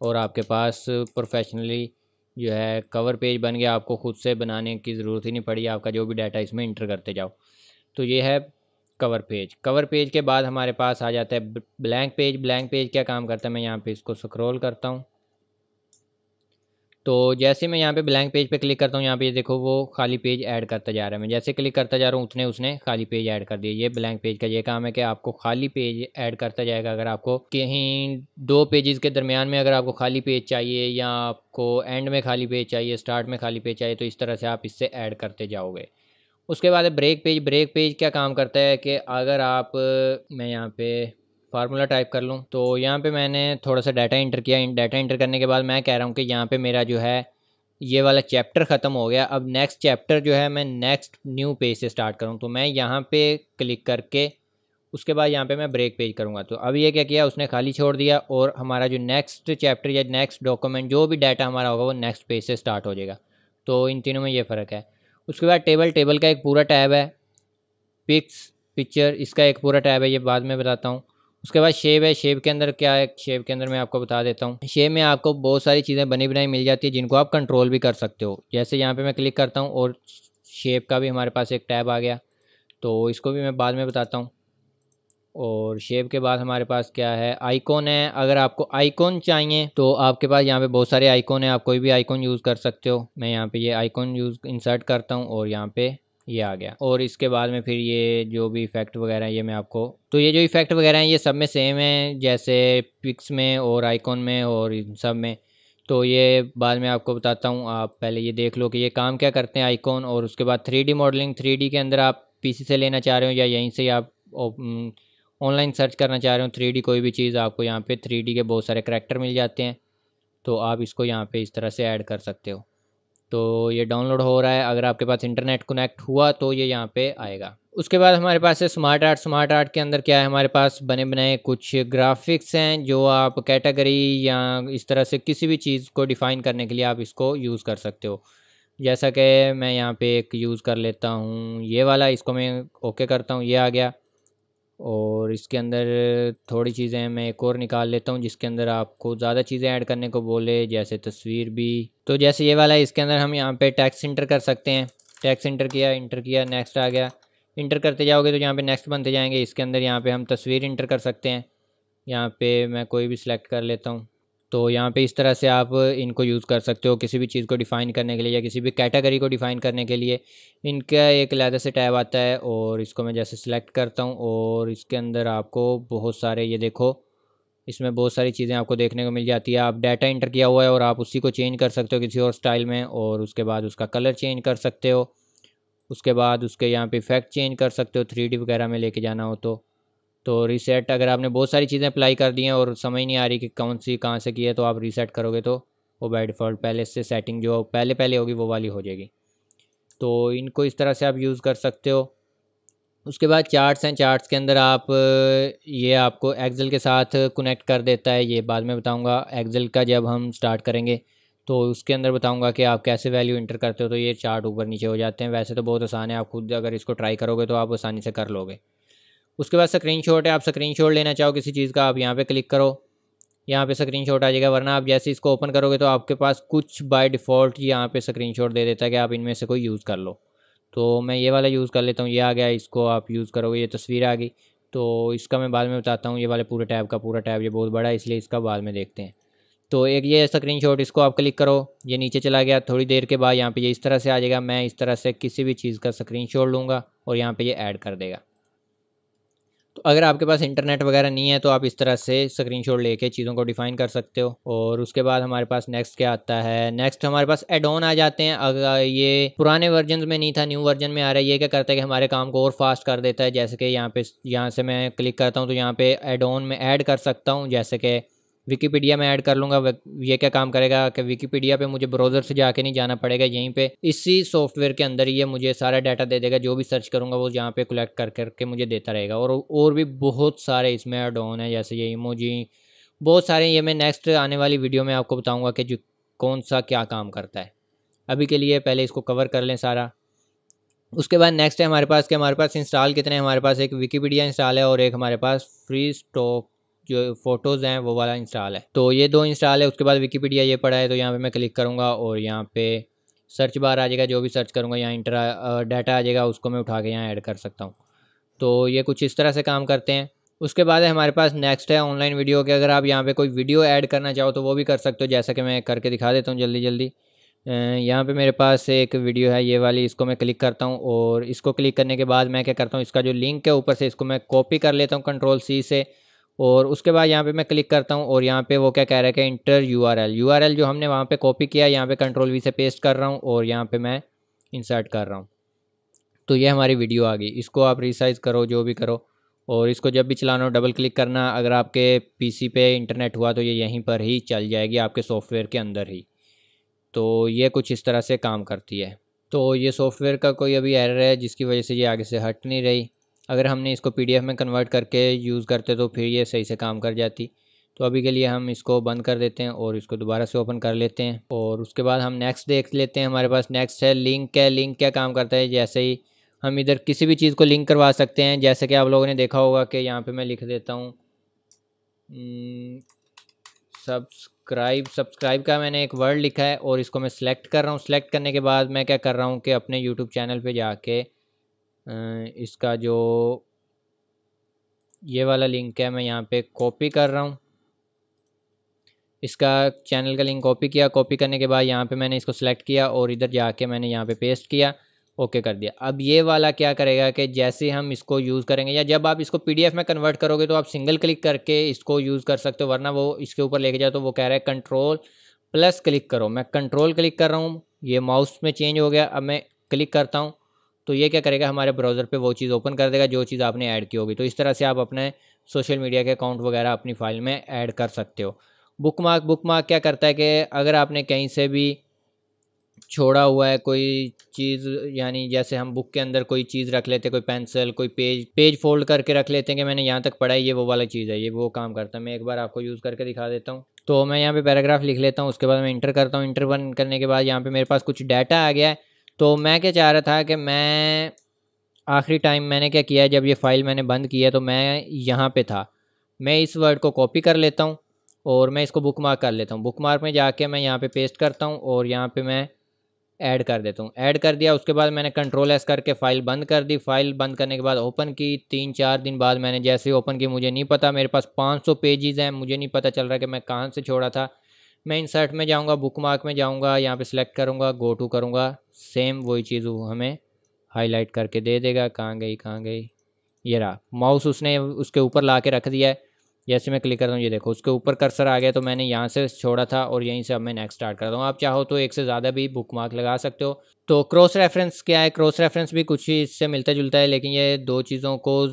और आपके पास प्रोफेशनली जो है कवर पेज बन गया, आपको खुद से बनाने की ज़रूरत ही नहीं पड़ी, आपका जो भी डाटा इसमें इंटर करते जाओ। तो ये है कवर पेज कवर पेज के बाद हमारे पास आ जाता है ब्लैंक पेज ब्लैंक पेज क्या काम करता है? मैं यहाँ पे इसको स्क्रॉल करता हूँ। तो जैसे मैं यहाँ पे ब्लैंक पेज पे क्लिक करता हूँ, यहाँ पे देखो वो खाली पेज ऐड करता जा रहा है। मैं जैसे क्लिक करता जा रहा हूँ, उतने उसने खाली पेज ऐड कर दिया। ये ब्लैंक पेज का ये काम है कि आपको खाली पेज ऐड करता जाएगा। अगर आपको कहीं दो पेजेस के दरमियान में अगर आपको खाली पेज चाहिए या आपको एंड में खाली पेज चाहिए स्टार्ट में खाली पेज चाहिए तो इस तरह से आप इससे ऐड करते जाओगे। उसके बाद ब्रेक पेज ब्रेक पेज क्या काम करता है कि अगर आप, मैं यहाँ पे फार्मूला टाइप कर लूँ। तो यहाँ पे मैंने थोड़ा सा डाटा इंटर किया। डाटा इंटर करने के बाद मैं कह रहा हूँ कि यहाँ पे मेरा जो है, ये वाला चैप्टर ख़त्म हो गया। अब नेक्स्ट चैप्टर जो है, मैं नेक्स्ट न्यू पेज से स्टार्ट करूँ। तो मैं यहाँ पे क्लिक करके, उसके बाद यहाँ पे मैं ब्रेक पेज करूँगा। तो अब ये क्या किया? उसने खाली छोड़ दिया और हमारा जो नेक्स्ट चैप्टर या नेक्स्ट डॉक्यूमेंट जो भी डाटा हमारा होगा, वो नेक्स्ट पेज से स्टार्ट हो जाएगा। तो इन तीनों में ये फ़र्क है। उसके बाद टेबल टेबल का एक पूरा टैब है। पिक्स पिक्चर इसका एक पूरा टैब है। ये बाद में बताता हूँ। उसके बाद शेप है शेप के अंदर क्या है शेप के अंदर मैं आपको बता देता हूँ। शेप में आपको बहुत सारी चीज़ें बनी बनाई मिल जाती है, जिनको आप कंट्रोल भी कर सकते हो। जैसे यहाँ पे मैं क्लिक करता हूँ और शेप का भी हमारे पास एक टैब आ गया। तो इसको भी मैं बाद में बताता हूँ। और शेप के बाद हमारे पास क्या है आइकॉन है। अगर आपको आइकॉन चाहिए तो आपके पास यहाँ पे बहुत सारे आइकॉन है। आप कोई भी आइकॉन यूज़ कर सकते हो। मैं यहाँ पे ये आइकॉन यूज़ इंसर्ट करता हूँ और यहाँ पे ये आ गया। और इसके बाद में फिर ये जो भी इफ़ेक्ट वगैरह ये मैं आपको तो ये जो इफ़ेक्ट वगैरह हैं, ये सब में सेम है, जैसे पिक्स में और आइकॉन में और इन सब में। तो ये बाद में आपको बताता हूँ, आप पहले ये देख लो कि ये काम क्या करते हैं आइकॉन और उसके बाद थ्री मॉडलिंग थ्री के अंदर आप पीसी से लेना चाह रहे हो या यहीं से आप ऑनलाइन सर्च करना चाह रहे हो थ्री कोई भी चीज़ आपको यहाँ पे थ्री के बहुत सारे करेक्टर मिल जाते हैं। तो आप इसको यहाँ पे इस तरह से ऐड कर सकते हो। तो ये डाउनलोड हो रहा है। अगर आपके पास इंटरनेट कनेक्ट हुआ तो ये यहाँ पे आएगा। उसके बाद हमारे पास है स्मार्ट आर्ट। स्मार्ट आर्ट के अंदर क्या है? हमारे पास बने बनाए कुछ ग्राफिक्स हैं जो आप कैटेगरी या इस तरह से किसी भी चीज़ को डिफ़ाइन करने के लिए आप इसको यूज़ कर सकते हो। जैसा कि मैं यहाँ पे एक यूज़ कर लेता हूँ। ये वाला इसको मैं ओके करता हूँ। ये आ गया। और इसके अंदर थोड़ी चीज़ें मैं एक और निकाल लेता हूँ, जिसके अंदर आपको ज़्यादा चीज़ें ऐड करने को बोले, जैसे तस्वीर भी। तो जैसे ये वाला है इसके अंदर हम यहाँ पे टैक्स इंटर कर सकते हैं। टैक्स इंटर किया इंटर किया, नेक्स्ट आ गया। इंटर करते जाओगे तो यहाँ पे नेक्स्ट बनते जाएँगे। इसके अंदर यहाँ पर हम तस्वीर इंटर कर सकते हैं। यहाँ पर मैं कोई भी सिलेक्ट कर लेता हूँ। तो यहाँ पे इस तरह से आप इनको यूज़ कर सकते हो किसी भी चीज़ को डिफ़ाइन करने के लिए या किसी भी कैटेगरी को डिफ़ाइन करने के लिए। इनका एक लहदा से टैब आता है और इसको मैं जैसे सिलेक्ट करता हूँ और इसके अंदर आपको बहुत सारे, ये देखो, इसमें बहुत सारी चीज़ें आपको देखने को मिल जाती है। आप डाटा इंटर किया हुआ है और आप उसी को चेंज कर सकते हो किसी और स्टाइल में और उसके बाद उसका कलर चेंज कर सकते हो। उसके बाद उसके यहाँ पे इफ़ेक्ट चेंज कर सकते हो, थ्री वगैरह में लेके जाना हो तो। तो रीसेट अगर आपने बहुत सारी चीज़ें अप्लाई कर दी हैं और समझ नहीं आ रही कि कौन सी कहाँ से की है तो आप रीसेट करोगे तो वो बाई डिफ़ॉल्ट पहले से सेटिंग जो पहले पहले होगी वो वाली हो जाएगी। तो इनको इस तरह से आप यूज़ कर सकते हो। उसके बाद चार्ट्स हैं। चार्ट्स के अंदर आप, ये आपको एक्सेल के साथ कनेक्ट कर देता है। ये बाद में बताऊँगा। एक्सेल का जब हम स्टार्ट करेंगे तो उसके अंदर बताऊँगा कि आप कैसे वैल्यू इंटर करते हो। तो ये चार्ट ऊपर नीचे हो जाते हैं। वैसे तो बहुत आसान है। आप खुद अगर इसको ट्राई करोगे तो आप आसानी से कर लोगे। उसके बाद स्क्रीन है, आप स्क्रीन लेना चाहो किसी चीज़ का, आप यहाँ पर क्लिक करो। यहाँ पे स्क्रीन शॉट आ जाएगा, वरना आप जैसे इसको ओपन करोगे तो आपके पास कुछ बाय डिफ़ॉल्ट यहाँ पे स्क्रीन शॉट दे देता है कि आप इनमें से कोई यूज़ कर लो। तो मैं ये वाला यूज़ कर लेता हूँ, ये आ गया, इसको आप यूज़ करोगे, ये तस्वीर आ गई। तो इसका मैं बाद में बताता हूँ, ये वाले पूरे टैब का पूरा टैब, ये बहुत बड़ा है, इसलिए इसका बाद में देखते हैं। तो एक ये स्क्रीनशॉट इसको आप क्लिक करो, ये नीचे चला गया, थोड़ी देर के बाद यहाँ पे ये इस तरह से आ जाएगा, मैं इस तरह से किसी भी चीज़ का स्क्रीनशॉट लूँगा और यहाँ पे ये ऐड कर देगा। तो अगर आपके पास इंटरनेट वगैरह नहीं है तो आप इस तरह से स्क्रीनशॉट लेके चीज़ों को डिफ़ाइन कर सकते हो। और उसके बाद हमारे पास नेक्स्ट क्या आता है? नेक्स्ट हमारे पास एड ऑन आ जाते हैं। अगर ये पुराने वर्जन में नहीं था न्यू वर्जन में आ रहा है। ये क्या करता है कि हमारे काम को और फास्ट कर देता है। जैसे कि यहाँ पे, यहाँ से मैं क्लिक करता हूँ तो यहाँ पे एड ऑन में ऐड कर सकता हूँ। जैसे कि विकीपीडिया में ऐड कर लूँगा ये क्या काम करेगा कि विकीपीडिया पे मुझे ब्राउज़र से जाके नहीं जाना पड़ेगा, यहीं पे इसी सॉफ्टवेयर के अंदर ये मुझे सारा डाटा दे देगा, जो भी सर्च करूँगा वो यहाँ पे कलेक्ट कर करके मुझे देता रहेगा। और और भी बहुत सारे इसमें ऐड ऑन है, जैसे ये इमोजी बहुत सारे ये मैं नेक्स्ट आने वाली वीडियो में आपको बताऊँगा कि कौन सा क्या काम करता है। अभी के लिए पहले इसको कवर कर लें सारा। उसके बाद नेक्स्ट है हमारे पास कि हमारे पास इंस्टॉल कितने हमारे पास एक विकीपीडिया इंस्टॉल है और एक हमारे पास फ्री स्टॉक जो फ़ोटोज़ हैं, वो वाला इंस्टॉल है। तो ये दो इंस्टॉल है, उसके बाद विकीपीडिया ये पड़ा है तो यहाँ पे मैं क्लिक करूँगा और यहाँ पे सर्च बार आ जाएगा, जो भी सर्च करूँगा, यहाँ इंटर डाटा आ जाएगा, उसको मैं उठा के यहाँ ऐड कर सकता हूँ। तो ये कुछ इस तरह से काम करते हैं। उसके बाद है हमारे पास नेक्स्ट है ऑनलाइन वीडियो के। अगर आप यहाँ पे कोई वीडियो ऐड करना चाहो तो वो भी कर सकते हो, जैसा कि मैं करके दिखा देता हूँ जल्दी जल्दी। यहाँ पे मेरे पास एक वीडियो है, ये वाली, इसको मैं क्लिक करता हूँ और इसको क्लिक करने के बाद मैं क्या करता हूँ, इसका जो लिंक है ऊपर से, इसको मैं कॉपी कर लेता हूँ कंट्रोल सी से। और उसके बाद यहाँ पे मैं क्लिक करता हूँ और यहाँ पे वो क्या कह रहा है कि enter U R L U R L जो हमने वहाँ पे कॉपी किया, यहाँ पे कंट्रोल वी से पेस्ट कर रहा हूँ और यहाँ पे मैं इंसर्ट कर रहा हूँ। तो ये हमारी वीडियो आ गई। इसको आप रिसाइज़ करो, जो भी करो और इसको जब भी चलाना हो डबल क्लिक करना। अगर आपके पीसी पे इंटरनेट हुआ तो ये यहीं पर ही चल जाएगी, आपके सॉफ्टवेयर के अंदर ही। तो ये कुछ इस तरह से काम करती है। तो ये सॉफ्टवेयर का कोई अभी एरर है जिसकी वजह से ये आगे से हट नहीं रही? अगर हमने इसको पीडीएफ में कन्वर्ट करके यूज़ करते तो फिर ये सही से काम कर जाती। तो अभी के लिए हम इसको बंद कर देते हैं और इसको दोबारा से ओपन कर लेते हैं। और उसके बाद हम नेक्स्ट देख लेते हैं हमारे पास नेक्स्ट है लिंक है लिंक क्या काम करता है। जैसे ही हम इधर किसी भी चीज़ को लिंक करवा सकते हैं। जैसे कि आप लोगों ने देखा होगा कि यहाँ पे मैं लिख देता हूँ सब्सक्राइब हम्म, सब्सक्राइब का मैंने एक वर्ड लिखा है और इसको मैं सिलेक्ट कर रहा हूँ। सिलेक्ट करने के बाद मैं क्या कर रहा हूँ कि अपने यूट्यूब चैनल पे जाके इसका जो ये वाला लिंक है, मैं यहाँ पे कॉपी कर रहा हूँ। इसका चैनल का लिंक कॉपी किया। कॉपी करने के बाद यहाँ पे मैंने इसको सेलेक्ट किया और इधर जाके मैंने यहाँ पे पेस्ट किया। ओके कर दिया। अब ये वाला क्या करेगा कि जैसे हम इसको यूज़ करेंगे या जब आप इसको पीडीएफ में कन्वर्ट करोगे तो आप सिंगल क्लिक करके इसको यूज़ कर सकते हो, वरना वो इसके ऊपर लेके जाओ तो वो कह रहा है कंट्रोल प्लस क्लिक करो। मैं कंट्रोल क्लिक कर रहा हूँ। ये माउस में चेंज हो गया। अब मैं क्लिक करता हूँ। तो ये क्या करेगा, हमारे ब्राउज़र पे वो चीज़ ओपन कर देगा, जो चीज़ आपने ऐड की होगी। तो इस तरह से आप अपने सोशल मीडिया के अकाउंट वगैरह अपनी फ़ाइल में ऐड कर सकते हो। बुक मार्क बुक मार्क क्या करता है कि अगर आपने कहीं से भी छोड़ा हुआ है, कोई चीज़, यानी जैसे हम बुक के अंदर कोई चीज़ रख लेते कोई पेंसिल कोई पेज पेज फोल्ड करके रख लेते हैं कि मैंने यहाँ तक पढ़ा है, ये वो वाला चीज़ है, ये वो काम करता है। मैं एक बार आपको यूज़ करके दिखा देता हूँ। तो मैं यहाँ पे पैराग्राफ लिख लेता हूँ, उसके बाद मैं इंटर करता हूँ। इंटर बन करने के बाद यहाँ पे मेरे पास कुछ डाटा आ गया है तो मैं क्या चाह रहा था कि मैं आखिरी टाइम मैंने क्या किया जब ये फ़ाइल मैंने बंद की है तो मैं यहाँ पे था। मैं इस वर्ड को कॉपी कर लेता हूँ और मैं इसको बुक मार्क कर लेता हूँ। बुक मार्क में जाके मैं यहाँ पे पेस्ट करता हूँ और यहाँ पे मैं ऐड कर देता हूँ। ऐड कर दिया, उसके बाद मैंने कंट्रोल एस करके फ़ाइल बंद कर दी। फ़ाइल बंद करने के बाद ओपन की। तीन चार दिन बाद मैंने जैसे ही ओपन की, मुझे नहीं पता, मेरे पास 500 पेजेस हैं, मुझे नहीं पता चल रहा कि मैं कहाँ से छोड़ा था। मैं इंसर्ट में जाऊँगा बुक मार्क में जाऊँगा, यहाँ पे सिलेक्ट करूँगा गो टू करूँगा सेम वही चीज़ वो हमें हाईलाइट करके दे देगा, कहाँ गई कहाँ गई। ये रहा माउस उसने उसके ऊपर ला के रख दिया है। जैसे मैं क्लिक करता हूँ, ये देखो, उसके ऊपर कर्सर आ गया तो मैंने यहाँ से छोड़ा था और यहीं से अब मैं नेक्स्ट स्टार्ट करता हूँ। आप चाहो तो एक से ज़्यादा भी बुक मार्क लगा सकते हो। तो क्रॉस रेफरेंस क्या है? क्रॉस रेफरेंस भी कुछ ही इससे मिलता जुलता है, लेकिन ये दो चीज़ों को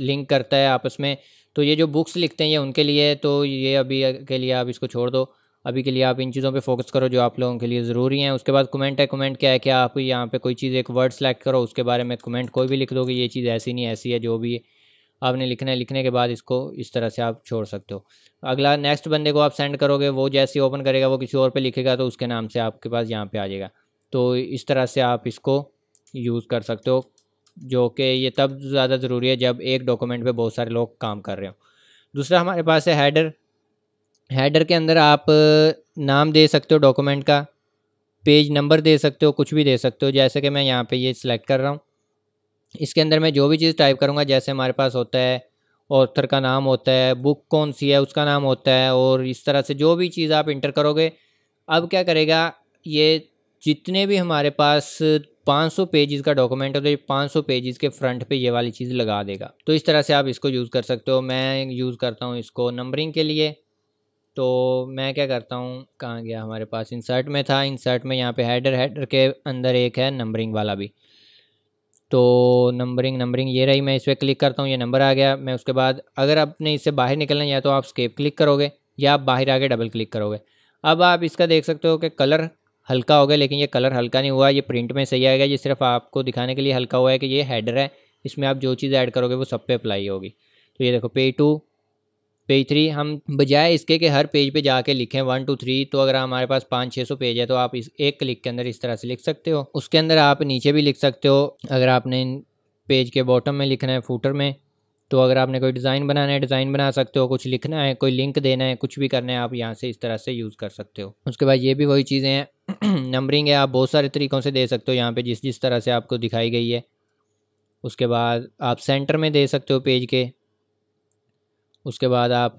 लिंक करता है आपस में। तो ये जो बुक्स लिखते हैं, ये उनके लिए तो ये अभी के लिए आप इसको छोड़ दो। अभी के लिए आप इन चीज़ों पे फोकस करो जो आप लोगों के लिए ज़रूरी हैं। उसके बाद कमेंट है कमेंट क्या है कि आप यहाँ पे कोई चीज़ एक वर्ड सेलेक्ट करो, उसके बारे में कमेंट कोई भी लिख दोगे, ये चीज़ ऐसी नहीं, ऐसी है, जो भी है आपने लिखना है, लिखने के बाद इसको इस तरह से आप छोड़ सकते हो। अगला नेक्स्ट बंदे को आप सेंड करोगे, वो जैसे ओपन करेगा, वो किसी और पर लिखेगा तो उसके नाम से आपके पास यहाँ पर आ जाएगा। तो इस तरह से आप इसको यूज़ कर सकते हो, जो कि ये तब ज़्यादा ज़रूरी है जब एक डॉक्यूमेंट पे बहुत सारे लोग काम कर रहे हो। दूसरा हमारे पास है हैडर हेडर के अंदर आप नाम दे सकते हो डॉक्यूमेंट का पेज नंबर दे सकते हो, कुछ भी दे सकते हो, जैसे कि मैं यहाँ पे ये सिलेक्ट कर रहा हूँ। इसके अंदर मैं जो भी चीज़ टाइप करूँगा, जैसे हमारे पास होता है ऑथर का नाम होता है बुक कौन सी है, उसका नाम होता है, और इस तरह से जो भी चीज़ आप इंटर करोगे, अब क्या करेगा, ये जितने भी हमारे पास 500 पेजेस का डॉक्यूमेंट है तो ये 500 पेजेस के फ्रंट पे ये वाली चीज़ लगा देगा। तो इस तरह से आप इसको यूज़ कर सकते हो, मैं यूज़ करता हूँ इसको नंबरिंग के लिए। तो मैं क्या करता हूँ, कहाँ गया हमारे पास? इंसर्ट में था इंसर्ट में यहाँ पे हेडर हेडर के अंदर एक है नंबरिंग वाला भी। तो नंबरिंग नंबरिंग ये रही, मैं इस पर क्लिक करता हूँ, ये नंबर आ गया। मैं उसके बाद अगर आपने इससे बाहर निकलना या तो आप स्केप क्लिक करोगे या आप बाहर आके डबल क्लिक करोगे। अब आप इसका देख सकते हो कि कलर हल्का हो गया, लेकिन ये कलर हल्का नहीं हुआ, ये प्रिंट में सही आएगा। ये सिर्फ़ आपको दिखाने के लिए हल्का हुआ है कि ये हेडर है, इसमें आप जो चीज़ ऐड करोगे वो सब पे अप्लाई होगी। तो ये देखो पे टू पेज थ्री हम बजाय इसके कि हर पेज पे जाके लिखें वन टू थ्री तो अगर हमारे पास पाँच छः सौ पेज है तो आप इस एक क्लिक के अंदर इस तरह से लिख सकते हो। उसके अंदर आप नीचे भी लिख सकते हो, अगर आपने पेज के बॉटम में लिखना है फूटर में तो अगर आपने कोई डिज़ाइन बनाना है डिज़ाइन बना सकते हो, कुछ लिखना है, कोई लिंक देना है, कुछ भी करना है, आप यहाँ से इस तरह से यूज़ कर सकते हो। उसके बाद ये भी वही चीज़ें हैं नंबरिंग है, आप बहुत सारे तरीक़ों से दे सकते हो यहाँ पे, जिस जिस तरह से आपको दिखाई गई है। उसके बाद आप सेंटर में दे सकते हो पेज के उसके बाद आप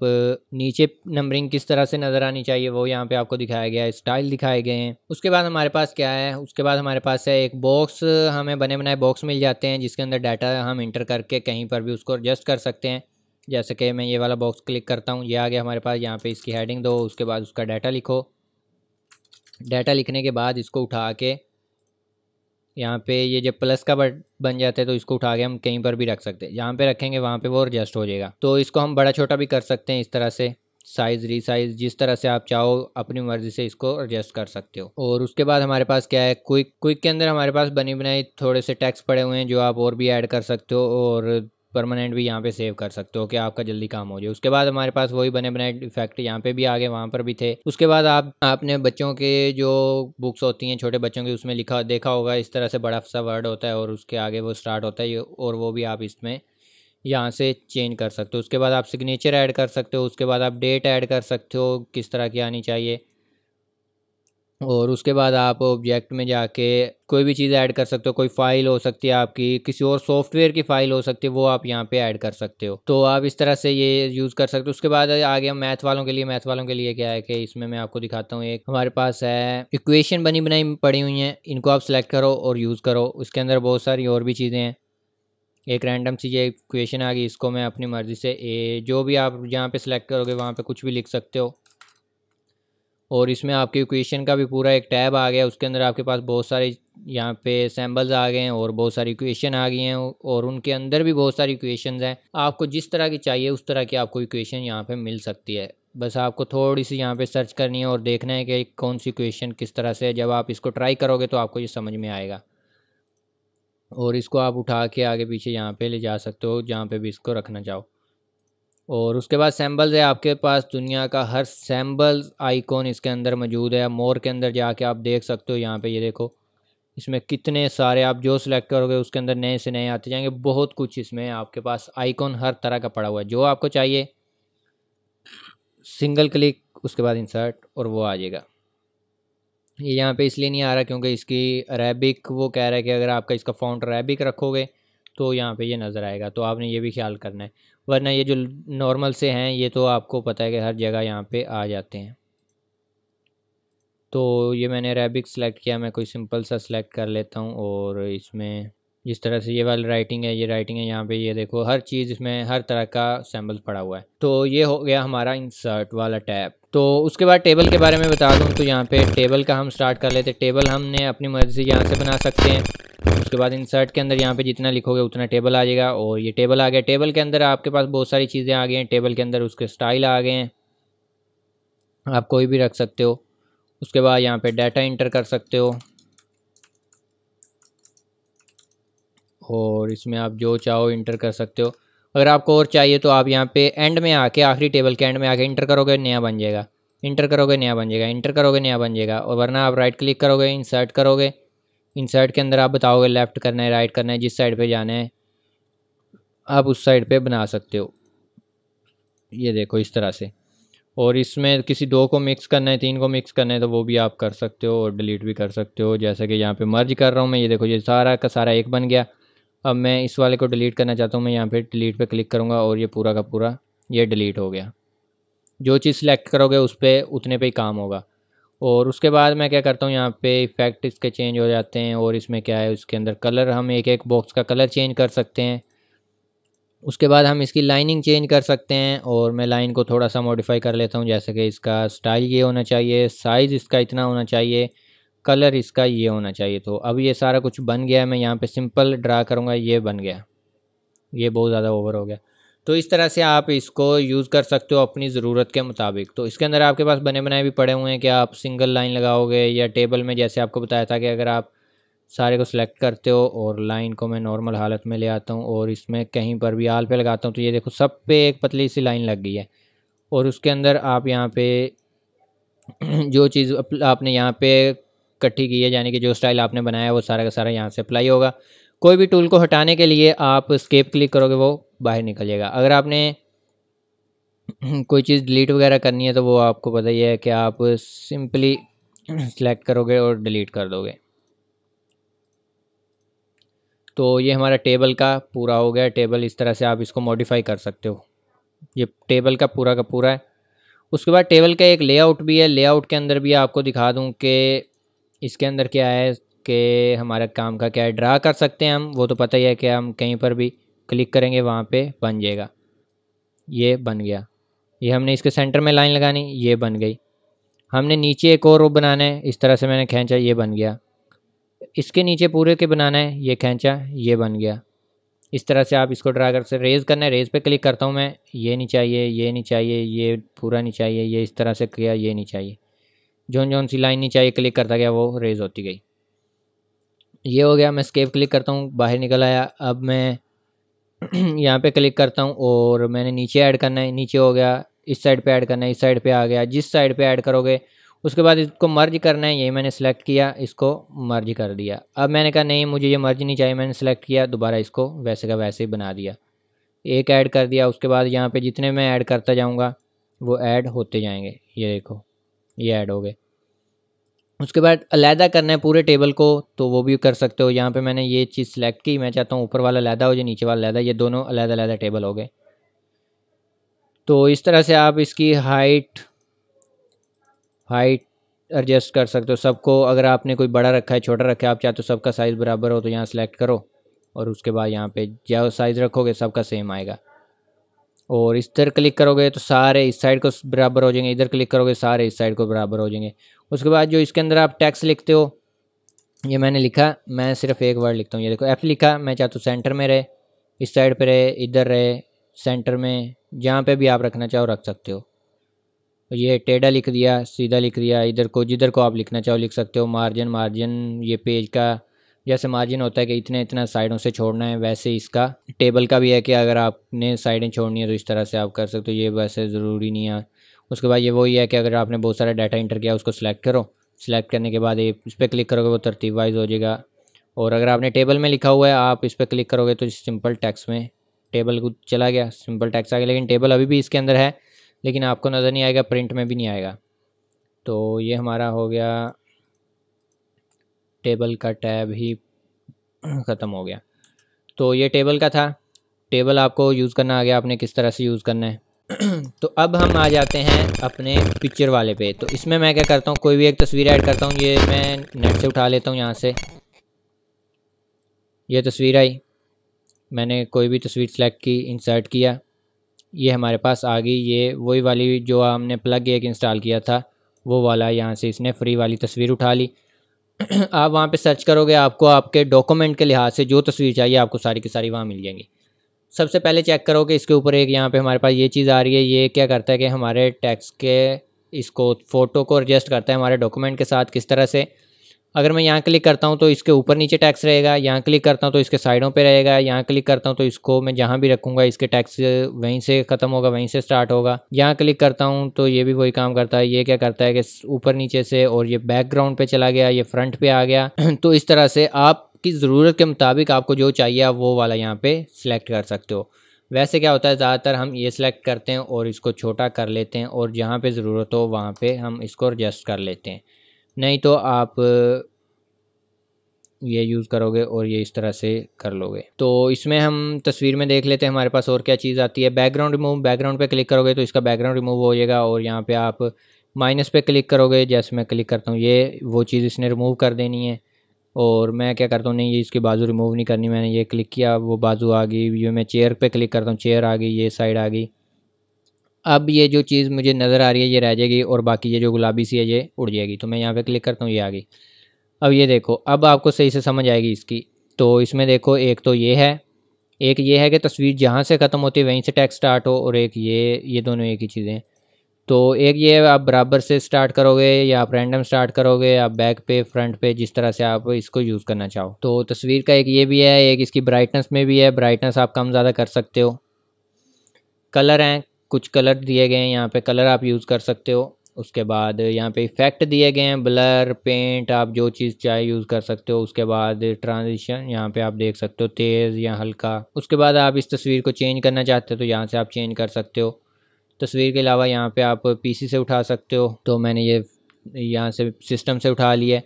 नीचे नंबरिंग किस तरह से नज़र आनी चाहिए, वो यहाँ पे आपको दिखाया गया है स्टाइल दिखाए गए हैं। उसके बाद हमारे पास क्या है? उसके बाद हमारे पास है एक बॉक्स हमें बने बनाए बॉक्स मिल जाते हैं, जिसके अंदर डाटा हम इंटर करके कहीं पर भी उसको एडजस्ट कर सकते हैं। जैसे कि मैं ये वाला बॉक्स क्लिक करता हूँ, ये आ गया हमारे पास, यहाँ पर इसकी हेडिंग दो, उसके बाद उसका डाटा लिखो। डाटा लिखने के बाद इसको उठा के यहाँ पे ये जब प्लस का बट बन जाता है तो इसको उठा के हम कहीं पर भी रख सकते हैं। जहाँ पे रखेंगे वहाँ पे वो एडजस्ट हो जाएगा। तो इसको हम बड़ा छोटा भी कर सकते हैं इस तरह से। साइज़, रीसाइज़, जिस तरह से आप चाहो, अपनी मर्ज़ी से इसको एडजस्ट कर सकते हो। और उसके बाद हमारे पास क्या है? क्विक क्विक के अंदर हमारे पास बनी बनाई थोड़े से टैक्स पड़े हुए हैं जो आप और भी ऐड कर सकते हो और परमानेंट भी यहाँ पे सेव कर सकते हो कि आपका जल्दी काम हो जाए। उसके बाद हमारे पास वही बने बनाए इफ़ेक्ट यहाँ पे भी आ गए, वहाँ पर भी थे। उसके बाद आप, आपने बच्चों के जो बुक्स होती हैं, छोटे बच्चों की, उसमें लिखा, देखा होगा, इस तरह से बड़ा सा वर्ड होता है और उसके आगे वो स्टार्ट होता है और वो भी आप इसमें यहाँ से चेंज कर सकते हो। उसके बाद आप सिग्नेचर ऐड कर सकते हो, उसके बाद आप डेट ऐड कर सकते हो, किस तरह की आनी चाहिए। और उसके बाद आप ऑब्जेक्ट में जाके कोई भी चीज़ ऐड कर सकते हो, कोई फ़ाइल हो सकती है आपकी, किसी और सॉफ्टवेयर की फ़ाइल हो सकती है, वो आप यहाँ पे ऐड कर सकते हो। तो आप इस तरह से ये यूज़ कर सकते हो। उसके बाद आगे हम मैथ वालों के लिए मैथ वालों के लिए क्या है कि इसमें मैं आपको दिखाता हूँ एक, हमारे पास है इक्वेशन बनी बनाई पड़ी हुई हैं, इनको आप सेलेक्ट करो और यूज़ करो। उसके अंदर बहुत सारी और भी चीज़ें हैं। एक रैंडम सी ये इक्वेशन आ गई, इसको मैं अपनी मर्ज़ी से ए, जो भी आप जहाँ पे सिलेक्ट करोगे, वहाँ पे कुछ भी लिख सकते हो। और इसमें आपके इक्वेशन का भी पूरा एक टैब आ गया, उसके अंदर आपके पास बहुत सारे यहाँ पे सैम्बल्स आ गए हैं और बहुत सारी इक्वेशन आ गई हैं और उनके अंदर भी बहुत सारी इक्वेशन हैं। आपको जिस तरह की चाहिए, उस तरह की आपको इक्वेशन यहाँ पर मिल सकती है। बस आपको थोड़ी सी यहाँ पे सर्च करनी है और देखना है कि कौन सी इक्वेशन किस तरह से जब आप इसको ट्राई करोगे तो आपको ये समझ में आएगा। और इसको आप उठा के आगे पीछे यहाँ पे ले जा सकते हो, जहाँ पे भी इसको रखना चाहो। और उसके बाद सैम्बल्स है, आपके पास दुनिया का हर सैम्बल आइकॉन इसके अंदर मौजूद है। मोर के अंदर जाके आप देख सकते हो, यहाँ पे ये देखो, इसमें कितने सारे आप जो सिलेक्ट करोगे, उसके अंदर नए से नए आते जाएँगे। बहुत कुछ इसमें आपके पास आइकॉन हर तरह का पड़ा हुआ है। जो आपको चाहिए, सिंगल क्लिक, उसके बाद इंसर्ट और वो आ जाएगा। ये यहाँ पे इसलिए नहीं आ रहा क्योंकि इसकी अरेबिक वो कह रहा है कि अगर आपका इसका फ़ॉन्ट अरेबिक रखोगे तो यहाँ पे ये नज़र आएगा। तो आपने ये भी ख्याल करना है। वरना ये जो नॉर्मल से हैं, ये तो आपको पता है कि हर जगह यहाँ पे आ जाते हैं। तो ये मैंने अरेबिक सेलेक्ट किया, मैं कोई सिंपल सा सेलेक्ट कर लेता हूँ और इसमें जिस तरह से ये वाली राइटिंग है, ये राइटिंग है, यहाँ पे ये देखो, हर चीज़ इसमें, हर तरह का सैम्बल पड़ा हुआ है। तो ये हो गया हमारा इंसर्ट वाला टैब तो उसके बाद टेबल के बारे में बता दूँ तो यहाँ पे टेबल का हम स्टार्ट कर लेते टेबल हमने अपनी मर्ज़ी से यहाँ से बना सकते हैं। उसके बाद इंसर्ट के अंदर यहाँ पे जितना लिखोगे, उतना टेबल आ जाएगा। और ये टेबल आ गया। टेबल के अंदर आपके पास बहुत सारी चीज़ें आ गई हैं। टेबल के अंदर उसके स्टाइल आ गए हैं। आप कोई भी रख सकते हो। उसके बाद यहाँ पे डाटा इंटर कर सकते हो। और इसमें आप जो चाहो इंटर कर सकते हो। अगर आपको और चाहिए तो आप यहाँ पे एंड में आके, आखिरी टेबल के एंड में आके इंटर करोगे, नया बन जाएगा। इंटर करोगे, नया बन जाएगा। इंटर करोगे, नया बन जाएगा। और वरना आप राइट क्लिक करोगे इंसर्ट करोगे। इंसर्ट के अंदर आप बताओगे लेफ़्ट करना है राइट करना है, जिस साइड पे जाना है, आप उस साइड पे बना सकते हो। ये देखो इस तरह से। और इसमें किसी दो को मिक्स करना है, तीन को मिक्स करना है तो वो भी आप कर सकते हो और डिलीट भी कर सकते हो। जैसे कि यहाँ पे मर्ज कर रहा हूँ मैं, ये देखो ये सारा का सारा एक बन गया। अब मैं इस वाले को डिलीट करना चाहता हूँ, मैं यहाँ पे डिलीट पे क्लिक करूँगा और ये पूरा का पूरा ये डिलीट हो गया। जो चीज़ सेलेक्ट करोगे उस पर उतने पे ही काम होगा। और उसके बाद मैं क्या करता हूँ, यहाँ पे इफ़ेक्ट इसके चेंज हो जाते हैं और इसमें क्या है, उसके अंदर कलर हम एक एक बॉक्स का कलर चेंज कर सकते हैं। उसके बाद हम इसकी लाइनिंग चेंज कर सकते हैं और मैं लाइन को थोड़ा सा मॉडिफाई कर लेता हूँ, जैसे कि इसका स्टाइल ये होना चाहिए साइज़ इसका इतना होना चाहिए। कलर इसका ये होना चाहिए। तो अब ये सारा कुछ बन गया है, मैं यहाँ पे सिंपल ड्रा करूँगा, ये बन गया। ये बहुत ज़्यादा ओवर हो गया। तो इस तरह से आप इसको यूज़ कर सकते हो अपनी ज़रूरत के मुताबिक। तो इसके अंदर आपके पास बने बनाए भी पड़े हुए हैं कि आप सिंगल लाइन लगाओगे या टेबल में, जैसे आपको बताया था कि अगर आप सारे को सिलेक्ट करते हो और लाइन को मैं नॉर्मल हालत में ले आता हूँ और इसमें कहीं पर भी आल पे लगाता हूँ तो ये देखो सब पे एक पतली सी लाइन लग गई है। और उसके अंदर आप यहाँ पे जो चीज़ आपने यहाँ पे इकट्ठी की है, यानी कि जो स्टाइल आपने बनाया है, वो सारा का सारा यहाँ से अप्लाई होगा। कोई भी टूल को हटाने के लिए आप स्केप क्लिक करोगे, वो बाहर निकल जाएगा अगर आपने कोई चीज़ डिलीट वगैरह करनी है तो वो आपको पता ही है कि आप सिंपली सेलेक्ट करोगे और डिलीट कर दोगे। तो ये हमारा टेबल का पूरा हो गया। टेबल इस तरह से आप इसको मॉडिफाई कर सकते हो। ये टेबल का पूरा का पूरा है। उसके बाद टेबल का एक लेआउट भी है। लेआउट के अंदर भी आपको दिखा दूँ कि इसके अंदर क्या है कि हमारा काम का क्या है? ड्रा कर सकते हैं हम, वो तो पता ही है कि हम कहीं पर भी क्लिक करेंगे, वहाँ पे बन जाएगा। ये बन गया। ये हमने इसके सेंटर में लाइन लगानी, ये बन गई। हमने नीचे एक और रो बनाना है, इस तरह से मैंने खींचा, ये बन गया। इसके नीचे पूरे के बनाना है, ये खींचा, ये बन गया। इस तरह से आप इसको ड्रा कर से रेज़ करना है रेज़ पे क्लिक करता हूँ मैं, ये नहीं चाहिए, ये नहीं चाहिए, ये पूरा नहीं चाहिए, ये इस तरह से किया, ये नहीं चाहिए। जौन जौन सी लाइन नहीं चाहिए क्लिक करता गया, वो रेज़ होती गई। ये हो गया, मैं स्केप क्लिक करता हूँ, बाहर निकल आया, अब मैं यहाँ पे क्लिक करता हूँ और मैंने नीचे ऐड करना है, नीचे हो गया, इस साइड पे ऐड करना है, इस साइड पे आ गया, जिस साइड पे ऐड करोगे, उसके बाद इसको मर्ज करना है ये मैंने सेलेक्ट किया, इसको मर्ज कर दिया। अब मैंने कहा, नहीं, मुझे ये मर्ज नहीं चाहिए, मैंने सेलेक्ट किया, दोबारा इसको वैसे का वैसे ही बना दिया। एक ऐड कर दिया, उसके बाद यहाँ पर जितने मैं ऐड करता जाऊँगा, वो ऐड होते जाएँगे। ये देखो, ये ऐड हो गए। उसके बाद अलहदा करना है पूरे टेबल को तो वो भी कर सकते हो। यहाँ पे मैंने ये चीज़ सेलेक्ट की, मैं चाहता हूँ ऊपर वाला अलहदा हो जाए नीचे वाला अलहदा, ये दोनों अलहदा अलहदा टेबल हो गए। तो इस तरह से आप इसकी हाइट हाइट एडजस्ट कर सकते हो। सबको अगर आपने कोई बड़ा रखा है, छोटा रखा है, आप चाहते हो सबका साइज़ बराबर हो तो यहाँ सेलेक्ट करो और उसके बाद यहाँ पे जो साइज़ रखोगे, सबका सेम आएगा। और इस तरह क्लिक करोगे तो सारे इस साइड को बराबर हो जाएँगे, इधर क्लिक करोगे सारे इस साइड को बराबर हो जाएँगे। उसके बाद जो इसके अंदर आप टैक्स लिखते हो, ये मैंने लिखा, मैं सिर्फ़ एक वर्ड लिखता हूँ, ये देखो एफ़ लिखा, मैं चाहता हूँ सेंटर में रहे, इस साइड पर रहे, इधर रहे सेंटर में, जहाँ पे भी आप रखना चाहो रख सकते हो। ये टेढ़ा लिख दिया, सीधा लिख दिया, इधर को, जिधर को आप लिखना चाहो लिख सकते हो मार्जिन मार्जिन ये पेज का जैसे मार्जिन होता है कि इतने, इतना साइडों से छोड़ना है, वैसे इसका टेबल का भी है कि अगर आपने साइडें छोड़नी है तो इस तरह से आप कर सकते हो, ये वैसे ज़रूरी नहीं है। उसके बाद ये वही है कि अगर आपने बहुत सारा डाटा इंटर किया, उसको सिलेक्ट करो। सिलेक्ट करने के बाद ये इस पर क्लिक करोगे, वो तरतीब वाइज हो जाएगा। और अगर आपने टेबल में लिखा हुआ है, आप इस पर क्लिक करोगे तो सिंपल टैक्स में टेबल को चला गया। सिंपल टैक्स आ गया, लेकिन टेबल अभी भी इसके अंदर है, लेकिन आपको नज़र नहीं आएगा प्रिंट में भी नहीं आएगा। तो ये हमारा हो गया टेबल का टैब ही ख़त्म हो गया। तो ये टेबल का था। टेबल आपको यूज़ करना आ गया, आपने किस तरह से यूज़ करना है। तो अब हम आ जाते हैं अपने पिक्चर वाले पे। तो इसमें मैं क्या करता हूँ, कोई भी एक तस्वीर ऐड करता हूँ, ये मैं नेट से उठा लेता हूँ यहाँ से। ये तस्वीर आई। मैंने कोई भी तस्वीर सेलेक्ट की इंसर्ट किया। ये हमारे पास आ गई। ये वही वाली जो हमने प्लग एक इंस्टॉल किया था, वो वाला यहाँ से इसने फ्री वाली तस्वीर उठा ली। आप वहाँ पे सर्च करोगे, आपको आपके डॉक्यूमेंट के लिहाज से जो तस्वीर चाहिए, आपको सारी की सारी वहाँ मिल जाएँगी। सबसे पहले चेक करोगे, इसके ऊपर एक यहाँ पे हमारे पास ये चीज़ आ रही है, ये क्या करता है कि हमारे टैक्स के, इसको फ़ोटो को एडजस्ट करता है हमारे डॉक्यूमेंट के साथ किस तरह से। अगर मैं यहाँ क्लिक करता हूँ तो इसके ऊपर नीचे टैक्स रहेगा, यहाँ क्लिक करता हूँ तो इसके साइडों पे रहेगा, यहाँ क्लिक करता हूँ तो इसको मैं जहाँ भी रखूँगा, इसके टैक्स वहीं से ख़त्म होगा, वहीं से स्टार्ट होगा। यहाँ क्लिक करता हूँ तो ये भी वही काम करता है, ये क्या करता है कि ऊपर नीचे से और ये बैकग्राउंड पे चला गया, ये फ्रंट पे आ गया। तो इस तरह से आपकी ज़रूरत के मुताबिक आपको जो चाहिए आप वो वाला यहाँ पर सिलेक्ट कर सकते हो। वैसे क्या होता है, ज़्यादातर हम ये सिलेक्ट करते हैं और इसको छोटा कर लेते हैं और जहाँ पे ज़रूरत हो वहाँ पे हम इसको एडजस्ट कर लेते हैं। नहीं तो आप ये यूज़ करोगे और ये इस तरह से कर लोगे। तो इसमें हम तस्वीर में देख लेते हैं हमारे पास और क्या चीज़ आती है। बैकग्राउंड रिमूव बैकग्राउंड पे क्लिक करोगे तो इसका बैकग्राउंड रिमूव हो जाएगा और यहाँ पे आप माइनस पे क्लिक करोगे। जैसे मैं क्लिक करता हूँ, ये वो चीज़ इसने रिमूव कर देनी है और मैं क्या करता हूँ, नहीं, ये इसकी बाजू रिमूव नहीं करनी। मैंने ये क्लिक किया, वो बाजू आ गई, ये मैं चेयर पर क्लिक करता हूँ चेयर आ गई, ये साइड आ गई। अब ये जो चीज़ मुझे नज़र आ रही है, ये रह जाएगी और बाकी ये जो गुलाबी सी है, ये उड़ जाएगी। तो मैं यहाँ पे क्लिक करता हूँ, ये आ गई। अब ये देखो, अब आपको सही से समझ आएगी इसकी। तो इसमें देखो, एक तो ये है, एक ये है कि तस्वीर जहाँ से ख़त्म होती है, वहीं से टैक्स स्टार्ट हो और एक ये ये दोनों एक ही चीज़ें। तो एक ये आप बराबर से स्टार्ट करोगे या आप रैंडम स्टार्ट करोगे, आप बैक पे फ्रंट पे, जिस तरह से आप इसको यूज़ करना चाहो। तो तस्वीर का एक ये भी है, एक इसकी ब्राइटनेस में भी है। ब्राइटनेस आप कम ज़्यादा कर सकते हो। कलर हैं कुछ कलर दिए गए हैं, यहाँ पे कलर आप यूज़ कर सकते हो। उसके बाद यहाँ पे इफ़ेक्ट दिए गए हैं ब्लर पेंट आप जो चीज़ चाहे यूज़ कर सकते हो। उसके बाद ट्रांजिशन यहाँ पे आप देख सकते हो, तेज़ या हल्का। उसके बाद आप इस तस्वीर को चेंज करना चाहते हो तो यहाँ से आप चेंज कर सकते हो। तस्वीर के अलावा यहाँ पे आप पीसी से उठा सकते हो तो मैंने ये यहाँ से सिस्टम से उठा लिया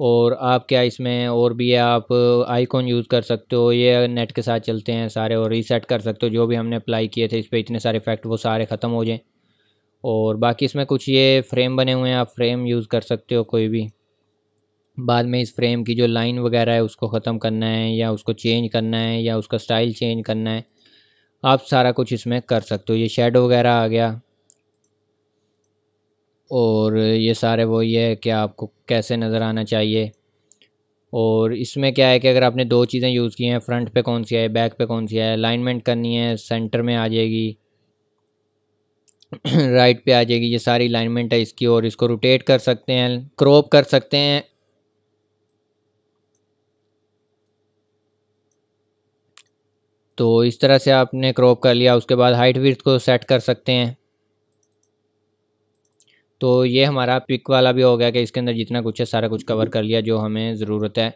और आप क्या इसमें और भी आप आईकॉन यूज़ कर सकते हो, ये नेट के साथ चलते हैं सारे और रीसेट कर सकते हो, जो भी हमने अप्लाई किए थे, इस पर इतने सारे इफ़ेक्ट वो सारे ख़त्म हो जाएँ। और बाकी इसमें कुछ ये फ्रेम बने हुए हैं, आप फ्रेम यूज़ कर सकते हो कोई भी। बाद में इस फ्रेम की जो लाइन वगैरह है, उसको ख़त्म करना है, या उसको चेंज करना है, या उसका स्टाइल चेंज करना है, आप सारा कुछ इसमें कर सकते हो। ये शेडो वगैरह आ गया और ये सारे वो ये है कि आपको कैसे नज़र आना चाहिए। और इसमें क्या है कि अगर आपने दो चीज़ें यूज़ की हैं, फ्रंट पे कौन सी है बैक पे कौन सी है अलाइनमेंट करनी है सेंटर में आ जाएगी राइट पे आ जाएगी, ये सारी अलाइनमेंट है इसकी और इसको रोटेट कर सकते हैं क्रॉप कर सकते हैं। तो इस तरह से आपने क्रॉप कर लिया, उसके बाद हाइट विर्थ को सेट कर सकते हैं। तो ये हमारा पिक वाला भी हो गया कि इसके अंदर जितना कुछ है, सारा कुछ कवर कर लिया जो हमें ज़रूरत है।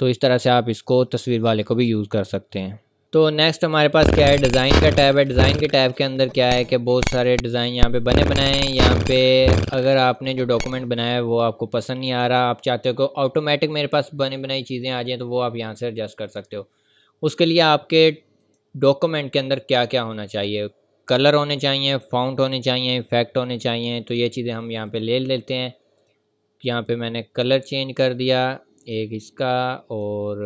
तो इस तरह से आप इसको तस्वीर वाले को भी यूज़ कर सकते हैं। तो नेक्स्ट हमारे पास क्या है? डिज़ाइन का टैब है। डिज़ाइन के टैब के अंदर क्या है कि बहुत सारे डिज़ाइन यहाँ पे बने बनाए हैं। यहाँ पे अगर आपने जो डॉक्यूमेंट बनाया है, वो आपको पसंद नहीं आ रहा। आप चाहते हो कि ऑटोमेटिक मेरे पास बने बनाई चीज़ें आ जाएँ तो वो आप यहाँ से एडजस्ट कर सकते हो। उसके लिए आपके डॉक्यूमेंट के अंदर क्या क्या होना चाहिए? कलर होने चाहिए फाउंट होने चाहिए, इफ़ेक्ट होने चाहिए तो ये चीज़ें हम यहाँ पे ले लेते हैं। यहाँ पे मैंने कलर चेंज कर दिया, एक इसका और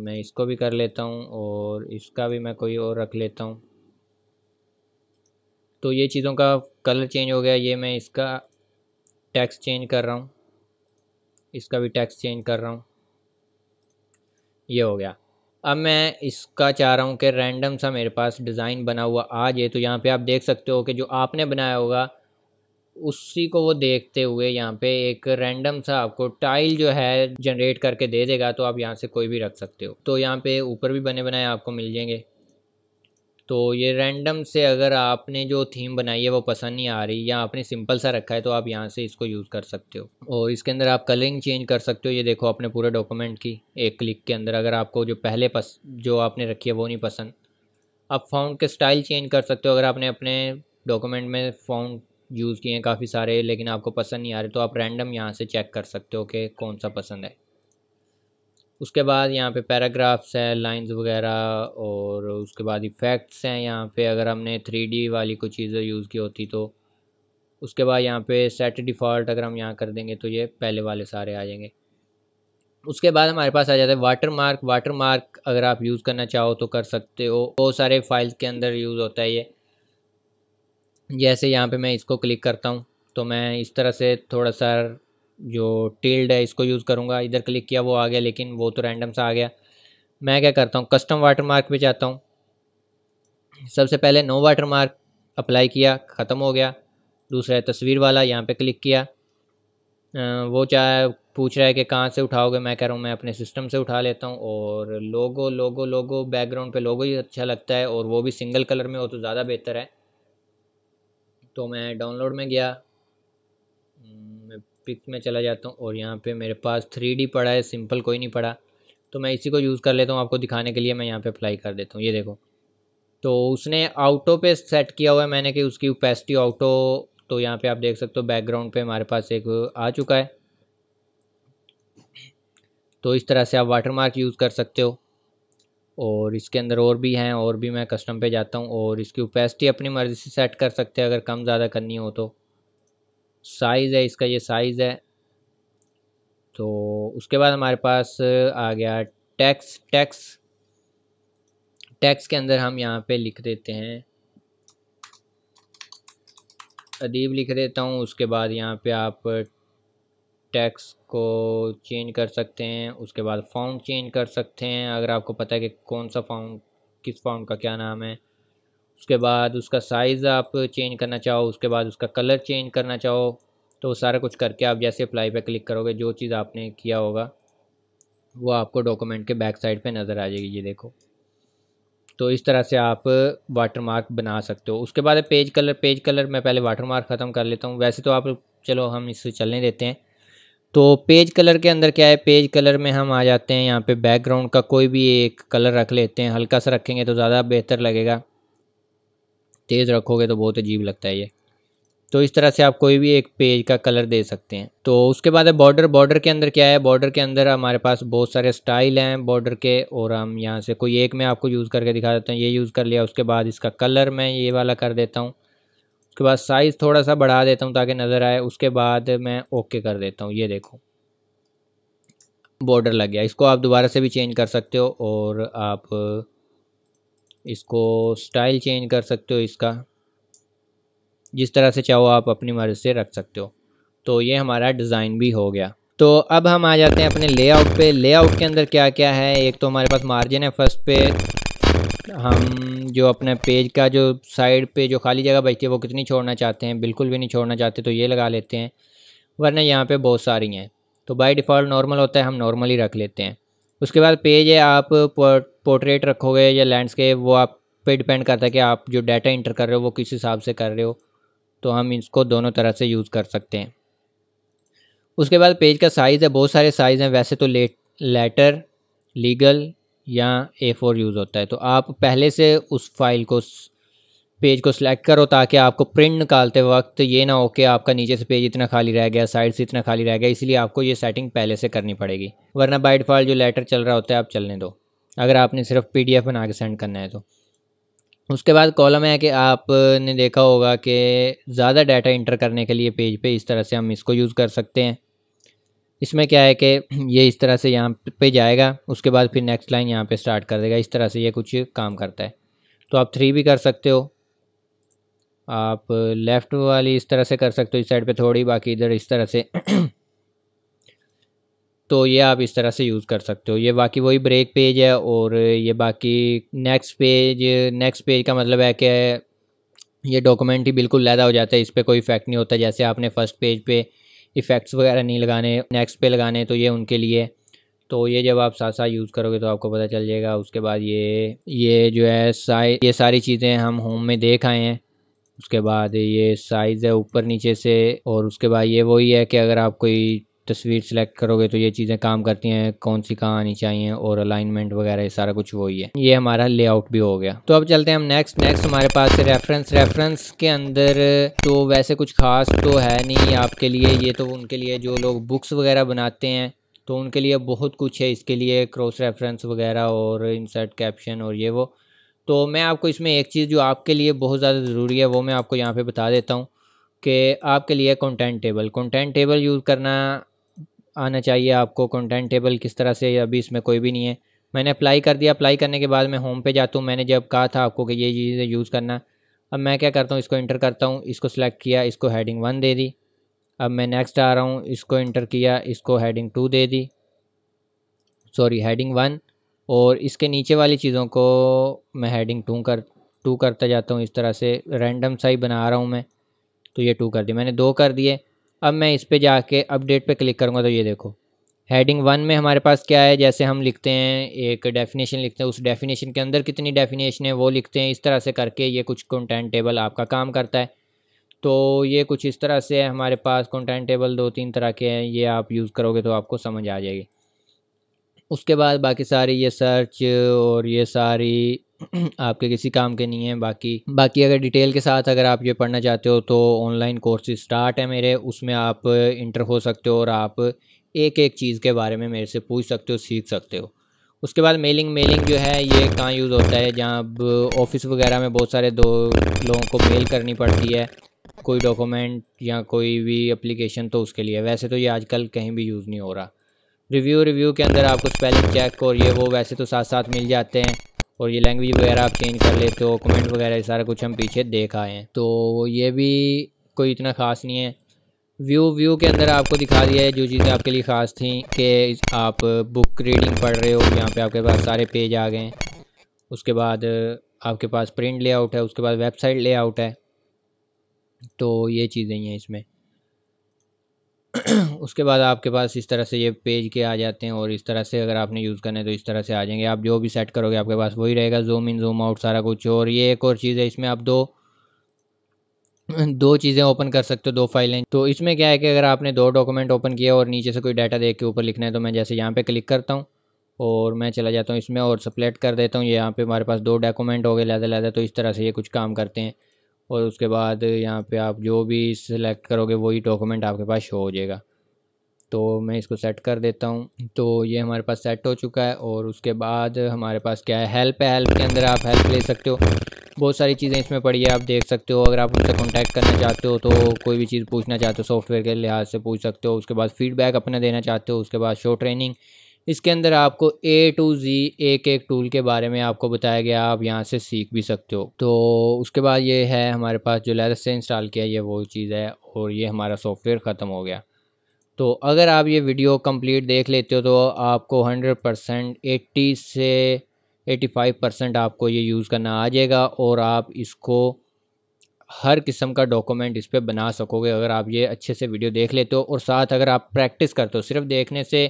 मैं इसको भी कर लेता हूँ और इसका भी मैं कोई और रख लेता हूँ। तो ये चीज़ों का कलर चेंज हो गया, ये मैं इसका टैक्स चेंज कर रहा हूँ। इसका भी टैक्स चेंज कर रहा हूँ। ये हो गया। अब मैं इसका चाह रहा हूँ कि रैंडम सा मेरे पास डिज़ाइन बना हुआ आ जाए। तो यहाँ पे आप देख सकते हो कि जो आपने बनाया होगा, उसी को वो देखते हुए यहाँ पे एक रैंडम सा आपको टाइल जो है जनरेट करके दे देगा। तो आप यहाँ से कोई भी रख सकते हो। तो यहाँ पे ऊपर भी बने बनाए आपको मिल जाएँगे। तो ये रैंडम से अगर आपने जो थीम बनाई है वो पसंद नहीं आ रही या आपने सिंपल सा रखा है तो आप यहाँ से इसको यूज़ कर सकते हो। और इसके अंदर आप कलरिंग चेंज कर सकते हो। ये देखो अपने पूरे डॉक्यूमेंट की एक क्लिक के अंदर। अगर आपको जो पहले पस, जो आपने रखी है वो नहीं पसंद, आप फाउंड के स्टाइल चेंज कर सकते हो। अगर आपने अपने डॉक्यूमेंट में फाउंड यूज़ किए हैं काफ़ी सारे, लेकिन आपको पसंद नहीं आ रहे तो आप रैंडम यहाँ से चेक कर सकते हो कि कौन सा पसंद है। उसके बाद यहाँ पे पैराग्राफ्स हैं, लाइंस वगैरह और उसके बाद इफ़ेक्ट्स हैं यहाँ पे। अगर हमने थ्री वाली कोई चीज़ें यूज़ की होती तो उसके बाद यहाँ पे सेट डिफ़ॉल्ट अगर हम यहाँ कर देंगे तो ये पहले वाले सारे आ जाएँगे। उसके बाद हमारे पास आ जाता है वाटर मार्क वाटर मार्क अगर आप यूज़ करना चाहो तो कर सकते हो। बहुत सारे फाइल्स के अंदर यूज़ होता है ये। जैसे यहाँ पे मैं इसको क्लिक करता हूँ तो मैं इस तरह से थोड़ा सा जो टिल्ड है, इसको यूज़ करूँगा। इधर क्लिक किया, वो आ गया, लेकिन वो तो रैंडम सा आ गया। मैं क्या करता हूँ, कस्टम वाटर मार्क पर जाता हूँ। सबसे पहले नो वाटर मार्क अप्लाई किया, ख़त्म हो गया। दूसरा है तस्वीर वाला, यहाँ पे क्लिक किया। वो चाहे पूछ रहा है कि कहाँ से उठाओगे? मैं कह रहा हूँ, मैं अपने सिस्टम से उठा लेता हूँ और लोगो लोगो लोगो, बैकग्राउंड पे लोगो ही अच्छा लगता है और वो भी सिंगल कलर में हो तो ज़्यादा बेहतर है। तो मैं डाउनलोड में गया पिक्स में चला जाता हूँ और यहाँ पे मेरे पास थ्री पड़ा है सिंपल कोई नहीं पड़ा। तो मैं इसी को यूज़ कर लेता हूँ आपको दिखाने के लिए, मैं यहाँ पे अप्लाई कर देता हूँ, ये देखो। तो उसने आउटो पे सेट किया हुआ है मैंने कि उसकी ओपेसिटी आउटो तो यहाँ पे आप देख सकते हो बैकग्राउंड पे हमारे पास एक आ चुका है। तो इस तरह से आप वाटर मार्क यूज़ कर सकते हो। और इसके अंदर और भी हैं, और भी मैं कस्टम पे जाता हूँ और इसकी ओपेसिटी अपनी मर्ज़ी से सेट कर सकते हैं, अगर कम ज़्यादा करनी हो तो। साइज़ है, इसका ये साइज़ है। तो उसके बाद हमारे पास आ गया टैक्स टैक्स टैक्स के अंदर हम यहाँ पे लिख देते हैं। अदीब लिख देता हूँ, उसके बाद यहाँ पे आप टैक्स को चेंज कर सकते हैं, उसके बाद फाउंड चेंज कर सकते हैं। अगर आपको पता है कि कौन सा फाउंड किस फाउंड का क्या नाम है उसके बाद उसका साइज़ आप चेंज करना चाहो, उसके बाद उसका कलर चेंज करना चाहो तो सारा कुछ करके आप जैसे अप्लाई पे क्लिक करोगे, जो चीज़ आपने किया होगा, वो आपको डॉक्यूमेंट के बैक साइड पे नज़र आ जाएगी, ये देखो। तो इस तरह से आप वाटर मार्क बना सकते हो। उसके बाद पेज कलर पेज कलर मैं पहले वाटर मार्क ख़त्म कर लेता हूँ। वैसे तो आप, चलो हम इससे चलने देते हैं। तो पेज कलर के अंदर क्या है? पेज कलर में हम आ जाते हैं यहाँ पे बैकग्राउंड का कोई भी एक कलर रख लेते हैं। हल्का सा रखेंगे तो ज़्यादा बेहतर लगेगा। तेज़ रखोगे तो बहुत अजीब लगता है ये। तो इस तरह से आप कोई भी एक पेज का कलर दे सकते हैं। तो उसके बाद है बॉर्डर। बॉर्डर के अंदर क्या है? बॉर्डर के अंदर हमारे पास बहुत सारे स्टाइल हैं बॉर्डर के और हम यहाँ से कोई एक मैं आपको यूज़ करके दिखा देता हूँ। ये यूज़ कर लिया, उसके बाद इसका कलर मैं ये वाला कर देता हूँ। उसके बाद साइज़ थोड़ा सा बढ़ा देता हूँ ताकि नज़र आए। उसके बाद मैं ओके कर देता हूँ। ये देखो। बॉर्डर लग गया। इसको आप दोबारा से भी चेंज कर सकते हो और आप इसको स्टाइल चेंज कर सकते हो इसका। जिस तरह से चाहो आप अपनी मर्ज़ी से रख सकते हो। तो ये हमारा डिज़ाइन भी हो गया। तो अब हम आ जाते हैं अपने लेआउट पे। लेआउट के अंदर क्या क्या है? एक तो हमारे पास मार्जिन है फ़र्स्ट पे। हम जो अपने पेज का जो साइड पे जो खाली जगह बचती है, वो कितनी छोड़ना चाहते हैं? बिल्कुल भी नहीं छोड़ना चाहते तो ये लगा लेते हैं। वरना यहाँ पे बहुत सारी हैं। तो बाय डिफ़ॉल्ट नॉर्मल होता है, हम नॉर्मली रख लेते हैं। उसके बाद पेज है आप पोर्ट्रेट रखोगे या लैंडस्केप, वो आप पे डिपेंड करता है कि आप जो डाटा इंटर कर रहे हो, वो किस हिसाब से कर रहे हो। तो हम इसको दोनों तरह से यूज़ कर सकते हैं। उसके बाद पेज का साइज़ है, बहुत सारे साइज़ हैं। वैसे तो लेट लेटर, लीगल या ए फोर यूज़ होता है। तो आप पहले से उस फ़ाइल को पेज को सिलेक्ट करो ताकि आपको प्रिंट निकालते वक्त ये ना हो कि आपका नीचे से पेज इतना खाली रह गया साइड से इतना खाली रह गया, इसलिए आपको ये सेटिंग पहले से करनी पड़ेगी। वरना बाई डिफ़ॉल्ट जो लेटर चल रहा होता है, आप चलने दो। अगर आपने सिर्फ़ पीडीएफ बना के सेंड करना है तो। उसके बाद कॉलम है कि आपने देखा होगा कि ज़्यादा डाटा इंटर करने के लिए पेज पे इस तरह से हम इसको यूज़ कर सकते हैं। इसमें क्या है कि ये इस तरह से यहाँ पे जाएगा, उसके बाद फिर नेक्स्ट लाइन यहाँ पे स्टार्ट कर देगा, इस तरह से ये कुछ काम करता है। तो आप थ्री भी कर सकते हो। आप लेफ़्ट वाली इस तरह से कर सकते हो, इस साइड पे थोड़ी, बाकी इधर इस तरह से। तो ये आप इस तरह से यूज़ कर सकते हो। ये बाकी वही ब्रेक पेज है और ये बाकी नेक्स्ट पेज नेक्स्ट पेज का मतलब है कि ये डॉक्यूमेंट ही बिल्कुल लैदा हो जाता है, इस पर कोई इफ़ेक्ट नहीं होता। जैसे आपने फ़र्स्ट पेज पे इफ़ेक्ट्स वगैरह नहीं लगाने, नेक्स्ट पे लगाने तो ये उनके लिए। तो ये जब आप साथ साथ यूज़ करोगे तो आपको पता चल जाएगा। उसके बाद ये ये जो है साइ ये सारी चीज़ें हम होम में देख आए हैं। उसके बाद ये साइज़ है ऊपर नीचे से और उसके बाद ये वही है कि अगर आप कोई तस्वीर सेलेक्ट करोगे तो ये चीज़ें काम करती हैं कौन सी कहाँ आनी चाहिए और अलाइनमेंट वगैरह, ये सारा कुछ वही है। ये हमारा लेआउट भी हो गया। तो अब चलते हैं हम नेक्स्ट नेक्स्ट हमारे पास रेफरेंस रेफरेंस के अंदर तो वैसे कुछ खास तो है नहीं आपके लिए, ये तो उनके लिए जो लोग बुक्स वगैरह बनाते हैं तो उनके लिए बहुत कुछ है, इसके लिए क्रॉस रेफरेंस वगैरह और इंसर्ट कैप्शन और ये वो। तो मैं आपको इसमें एक चीज़ जो आपके लिए बहुत ज़्यादा ज़रूरी है, वो मैं आपको यहाँ पे बता देता हूँ कि आपके लिए content table content table use करना आना चाहिए आपको। कंटेंट टेबल किस तरह से, अभी इसमें कोई भी नहीं है। मैंने अप्लाई कर दिया। अप्लाई करने के बाद मैं होम पे जाता हूँ। मैंने जब कहा था आपको कि ये चीज़ें यूज़ करना, अब मैं क्या करता हूँ, इसको इंटर करता हूँ, इसको सिलेक्ट किया, इसको हेडिंग वन दे दी। अब मैं नेक्स्ट आ रहा हूँ, इसको इंटर किया, इसको हेडिंग टू दे दी। सॉरी हेडिंग वन और इसके नीचे वाली चीज़ों को मैं हेडिंग टू कर टू करता जाता हूँ। इस तरह से रैंडम सा ही बना रहा हूँ मैं। तो ये टू कर दिया। मैंने दो कर दिए। अब मैं इस पर जाके अपडेट पे क्लिक करूँगा तो ये देखो। हेडिंग वन में हमारे पास क्या है? जैसे हम लिखते हैं, एक डेफिनेशन लिखते हैं, उस डेफिनेशन के अंदर कितनी डेफिनेशन है वो लिखते हैं। इस तरह से करके ये कुछ कंटेंट टेबल आपका काम करता है। तो ये कुछ इस तरह से है। हमारे पास कंटेंट टेबल दो तीन तरह के हैं। ये आप यूज़ करोगे तो आपको समझ आ जाएगी। उसके बाद बाकी सारी ये सर्च और ये सारी आपके किसी काम के नहीं है। बाकी बाकी अगर डिटेल के साथ अगर आप ये पढ़ना चाहते हो तो ऑनलाइन कोर्सेज स्टार्ट है मेरे। उसमें आप इंटर हो सकते हो और आप एक एक चीज़ के बारे में मेरे से पूछ सकते हो, सीख सकते हो। उसके बाद मेलिंग मेलिंग जो है ये कहाँ यूज़ होता है? जहाँ अब ऑफ़िस वगैरह में बहुत सारे दो, लोगों को मेल करनी पड़ती है। कोई डॉक्यूमेंट या कोई भी एप्लीकेशन तो उसके लिए। वैसे तो ये आजकल कहीं भी यूज़ नहीं हो रहा। रिव्यू रिव्यू के अंदर आपको स्पेलिंग चेक और ये वो वैसे तो साथ साथ मिल जाते हैं। और ये लैंग्वेज वगैरह आप चेंज कर लेते हो कमेंट वगैरह सारा कुछ हम पीछे देख आए हैं। तो ये भी कोई इतना ख़ास नहीं है। व्यू व्यू के अंदर आपको दिखा दिया है जो चीज़ें आपके लिए ख़ास थी कि आप बुक रीडिंग पढ़ रहे हो, यहाँ पे आपके पास सारे पेज आ गए उसके बाद आपके पास प्रिंट लेआउट है, उसके बाद वेबसाइट लेआउट है। तो ये चीज़ें ही हैं इसमें। उसके बाद आपके पास इस तरह से ये पेज के आ जाते हैं और इस तरह से अगर आपने यूज़ करना है तो इस तरह से आ जाएँगे। आप जो भी सेट करोगे आपके पास वही रहेगा, जूम इन, जूम आउट सारा कुछ। और ये एक और चीज़ है, इसमें आप दो दो चीज़ें ओपन कर सकते हो, दो फाइलें। तो इसमें क्या है कि अगर आपने दो डॉक्यूमेंट ओपन किया और नीचे से कोई डाटा देख के ऊपर लिखना है तो मैं जैसे यहाँ पे क्लिक करता हूँ और मैं चला जाता हूँ इसमें और सप्लेट कर देता हूँ। ये यहाँ पे हमारे पास दो डॉक्यूमेंट हो गए लहदा लहदा तो इस तरह से ये कुछ काम करते हैं। और उसके बाद यहाँ पे आप जो भी सिलेक्ट करोगे, वही डॉक्यूमेंट आपके पास शो हो जाएगा। तो मैं इसको सेट कर देता हूँ। तो ये हमारे पास सेट हो चुका है और उसके बाद हमारे पास क्या है? हेल्प है। हेल्प के अंदर आप हेल्प ले सकते हो। बहुत सारी चीज़ें इसमें पड़ी है, आप देख सकते हो। अगर आप उनसे कांटेक्ट करना चाहते हो तो कोई भी चीज़ पूछना चाहते हो सॉफ्टवेयर के लिहाज से पूछ सकते हो। उसके बाद फीडबैक अपना देना चाहते हो। उसके बाद शो ट्रेनिंग इसके अंदर आपको ए टू जी एक एक टूल के बारे में आपको बताया गया, आप यहाँ से सीख भी सकते हो। तो उसके बाद ये है हमारे पास जो लेदर से इंस्टॉल किया, ये वो चीज़ है और ये हमारा सॉफ्टवेयर ख़त्म हो गया। तो अगर आप ये वीडियो कंप्लीट देख लेते हो तो आपको हंड्रेड परसेंट एट्टी से एटी फाइव परसेंट आपको ये यूज़ करना आ जाएगा और आप इसको हर किस्म का डॉक्यूमेंट इस पर बना सकोगे। अगर आप ये अच्छे से वीडियो देख लेते हो और साथ अगर आप प्रैक्टिस करते हो, सिर्फ़ देखने से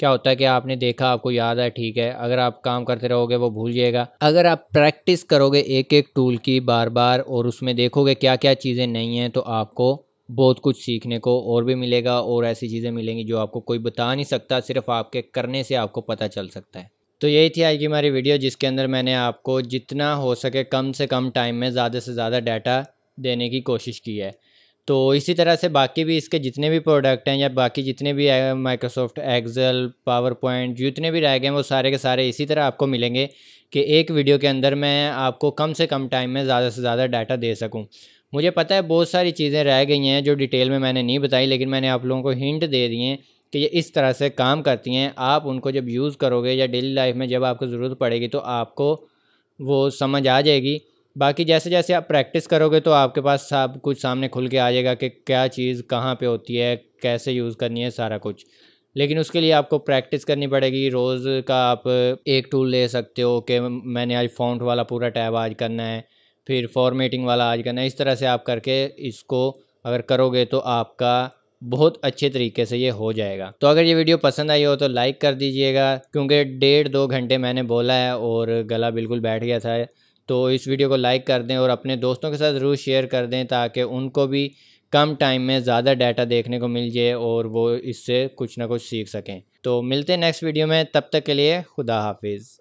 क्या होता है कि आपने देखा, आपको याद है, ठीक है, अगर आप काम करते रहोगे, वो भूल जाएगा। अगर आप प्रैक्टिस करोगे एक एक टूल की बार बार और उसमें देखोगे क्या क्या चीज़ें नहीं हैं तो आपको बहुत कुछ सीखने को और भी मिलेगा और ऐसी चीज़ें मिलेंगी जो आपको कोई बता नहीं सकता, सिर्फ़ आपके करने से आपको पता चल सकता है। तो यही थी आज की हमारी वीडियो, जिसके अंदर मैंने आपको जितना हो सके कम से कम टाइम में ज़्यादा से ज़्यादा डाटा देने की कोशिश की है। तो इसी तरह से बाकी भी इसके जितने भी प्रोडक्ट हैं या बाकी जितने भी माइक्रोसॉफ्ट एक्सेल पावर पॉइंट जितने भी रह गए हैं, वो सारे के सारे इसी तरह आपको मिलेंगे कि एक वीडियो के अंदर मैं आपको कम से कम टाइम में ज़्यादा से ज़्यादा डाटा दे सकूँ। मुझे पता है बहुत सारी चीज़ें रह गई हैं जो डिटेल में मैंने नहीं बताई, लेकिन मैंने आप लोगों को हिंट दे दिए कि ये इस तरह से काम करती हैं। आप उनको जब यूज़ करोगे या डेली लाइफ में जब आपको ज़रूरत पड़ेगी तो आपको वो समझ आ जाएगी बाकी जैसे जैसे आप प्रैक्टिस करोगे तो आपके पास सब कुछ सामने खुल के आ जाएगा कि क्या चीज़ कहाँ पे होती है, कैसे यूज़ करनी है सारा कुछ। लेकिन उसके लिए आपको प्रैक्टिस करनी पड़ेगी। रोज़ का आप एक टूल ले सकते हो कि मैंने आज फ़ॉन्ट वाला पूरा टैब आज करना है, फिर फॉर्मेटिंग वाला आज करना है। इस तरह से आप करके इसको अगर करोगे तो आपका बहुत अच्छे तरीके से ये हो जाएगा। तो अगर ये वीडियो पसंद आई हो तो लाइक कर दीजिएगा, क्योंकि डेढ़ दो घंटे मैंने बोला है और गला बिल्कुल बैठ गया था। तो इस वीडियो को लाइक कर दें और अपने दोस्तों के साथ ज़रूर शेयर कर दें ताकि उनको भी कम टाइम में ज़्यादा डाटा देखने को मिल जाए और वो इससे कुछ ना कुछ सीख सकें। तो मिलते हैं नेक्स्ट वीडियो में, तब तक के लिए खुदा हाफिज़।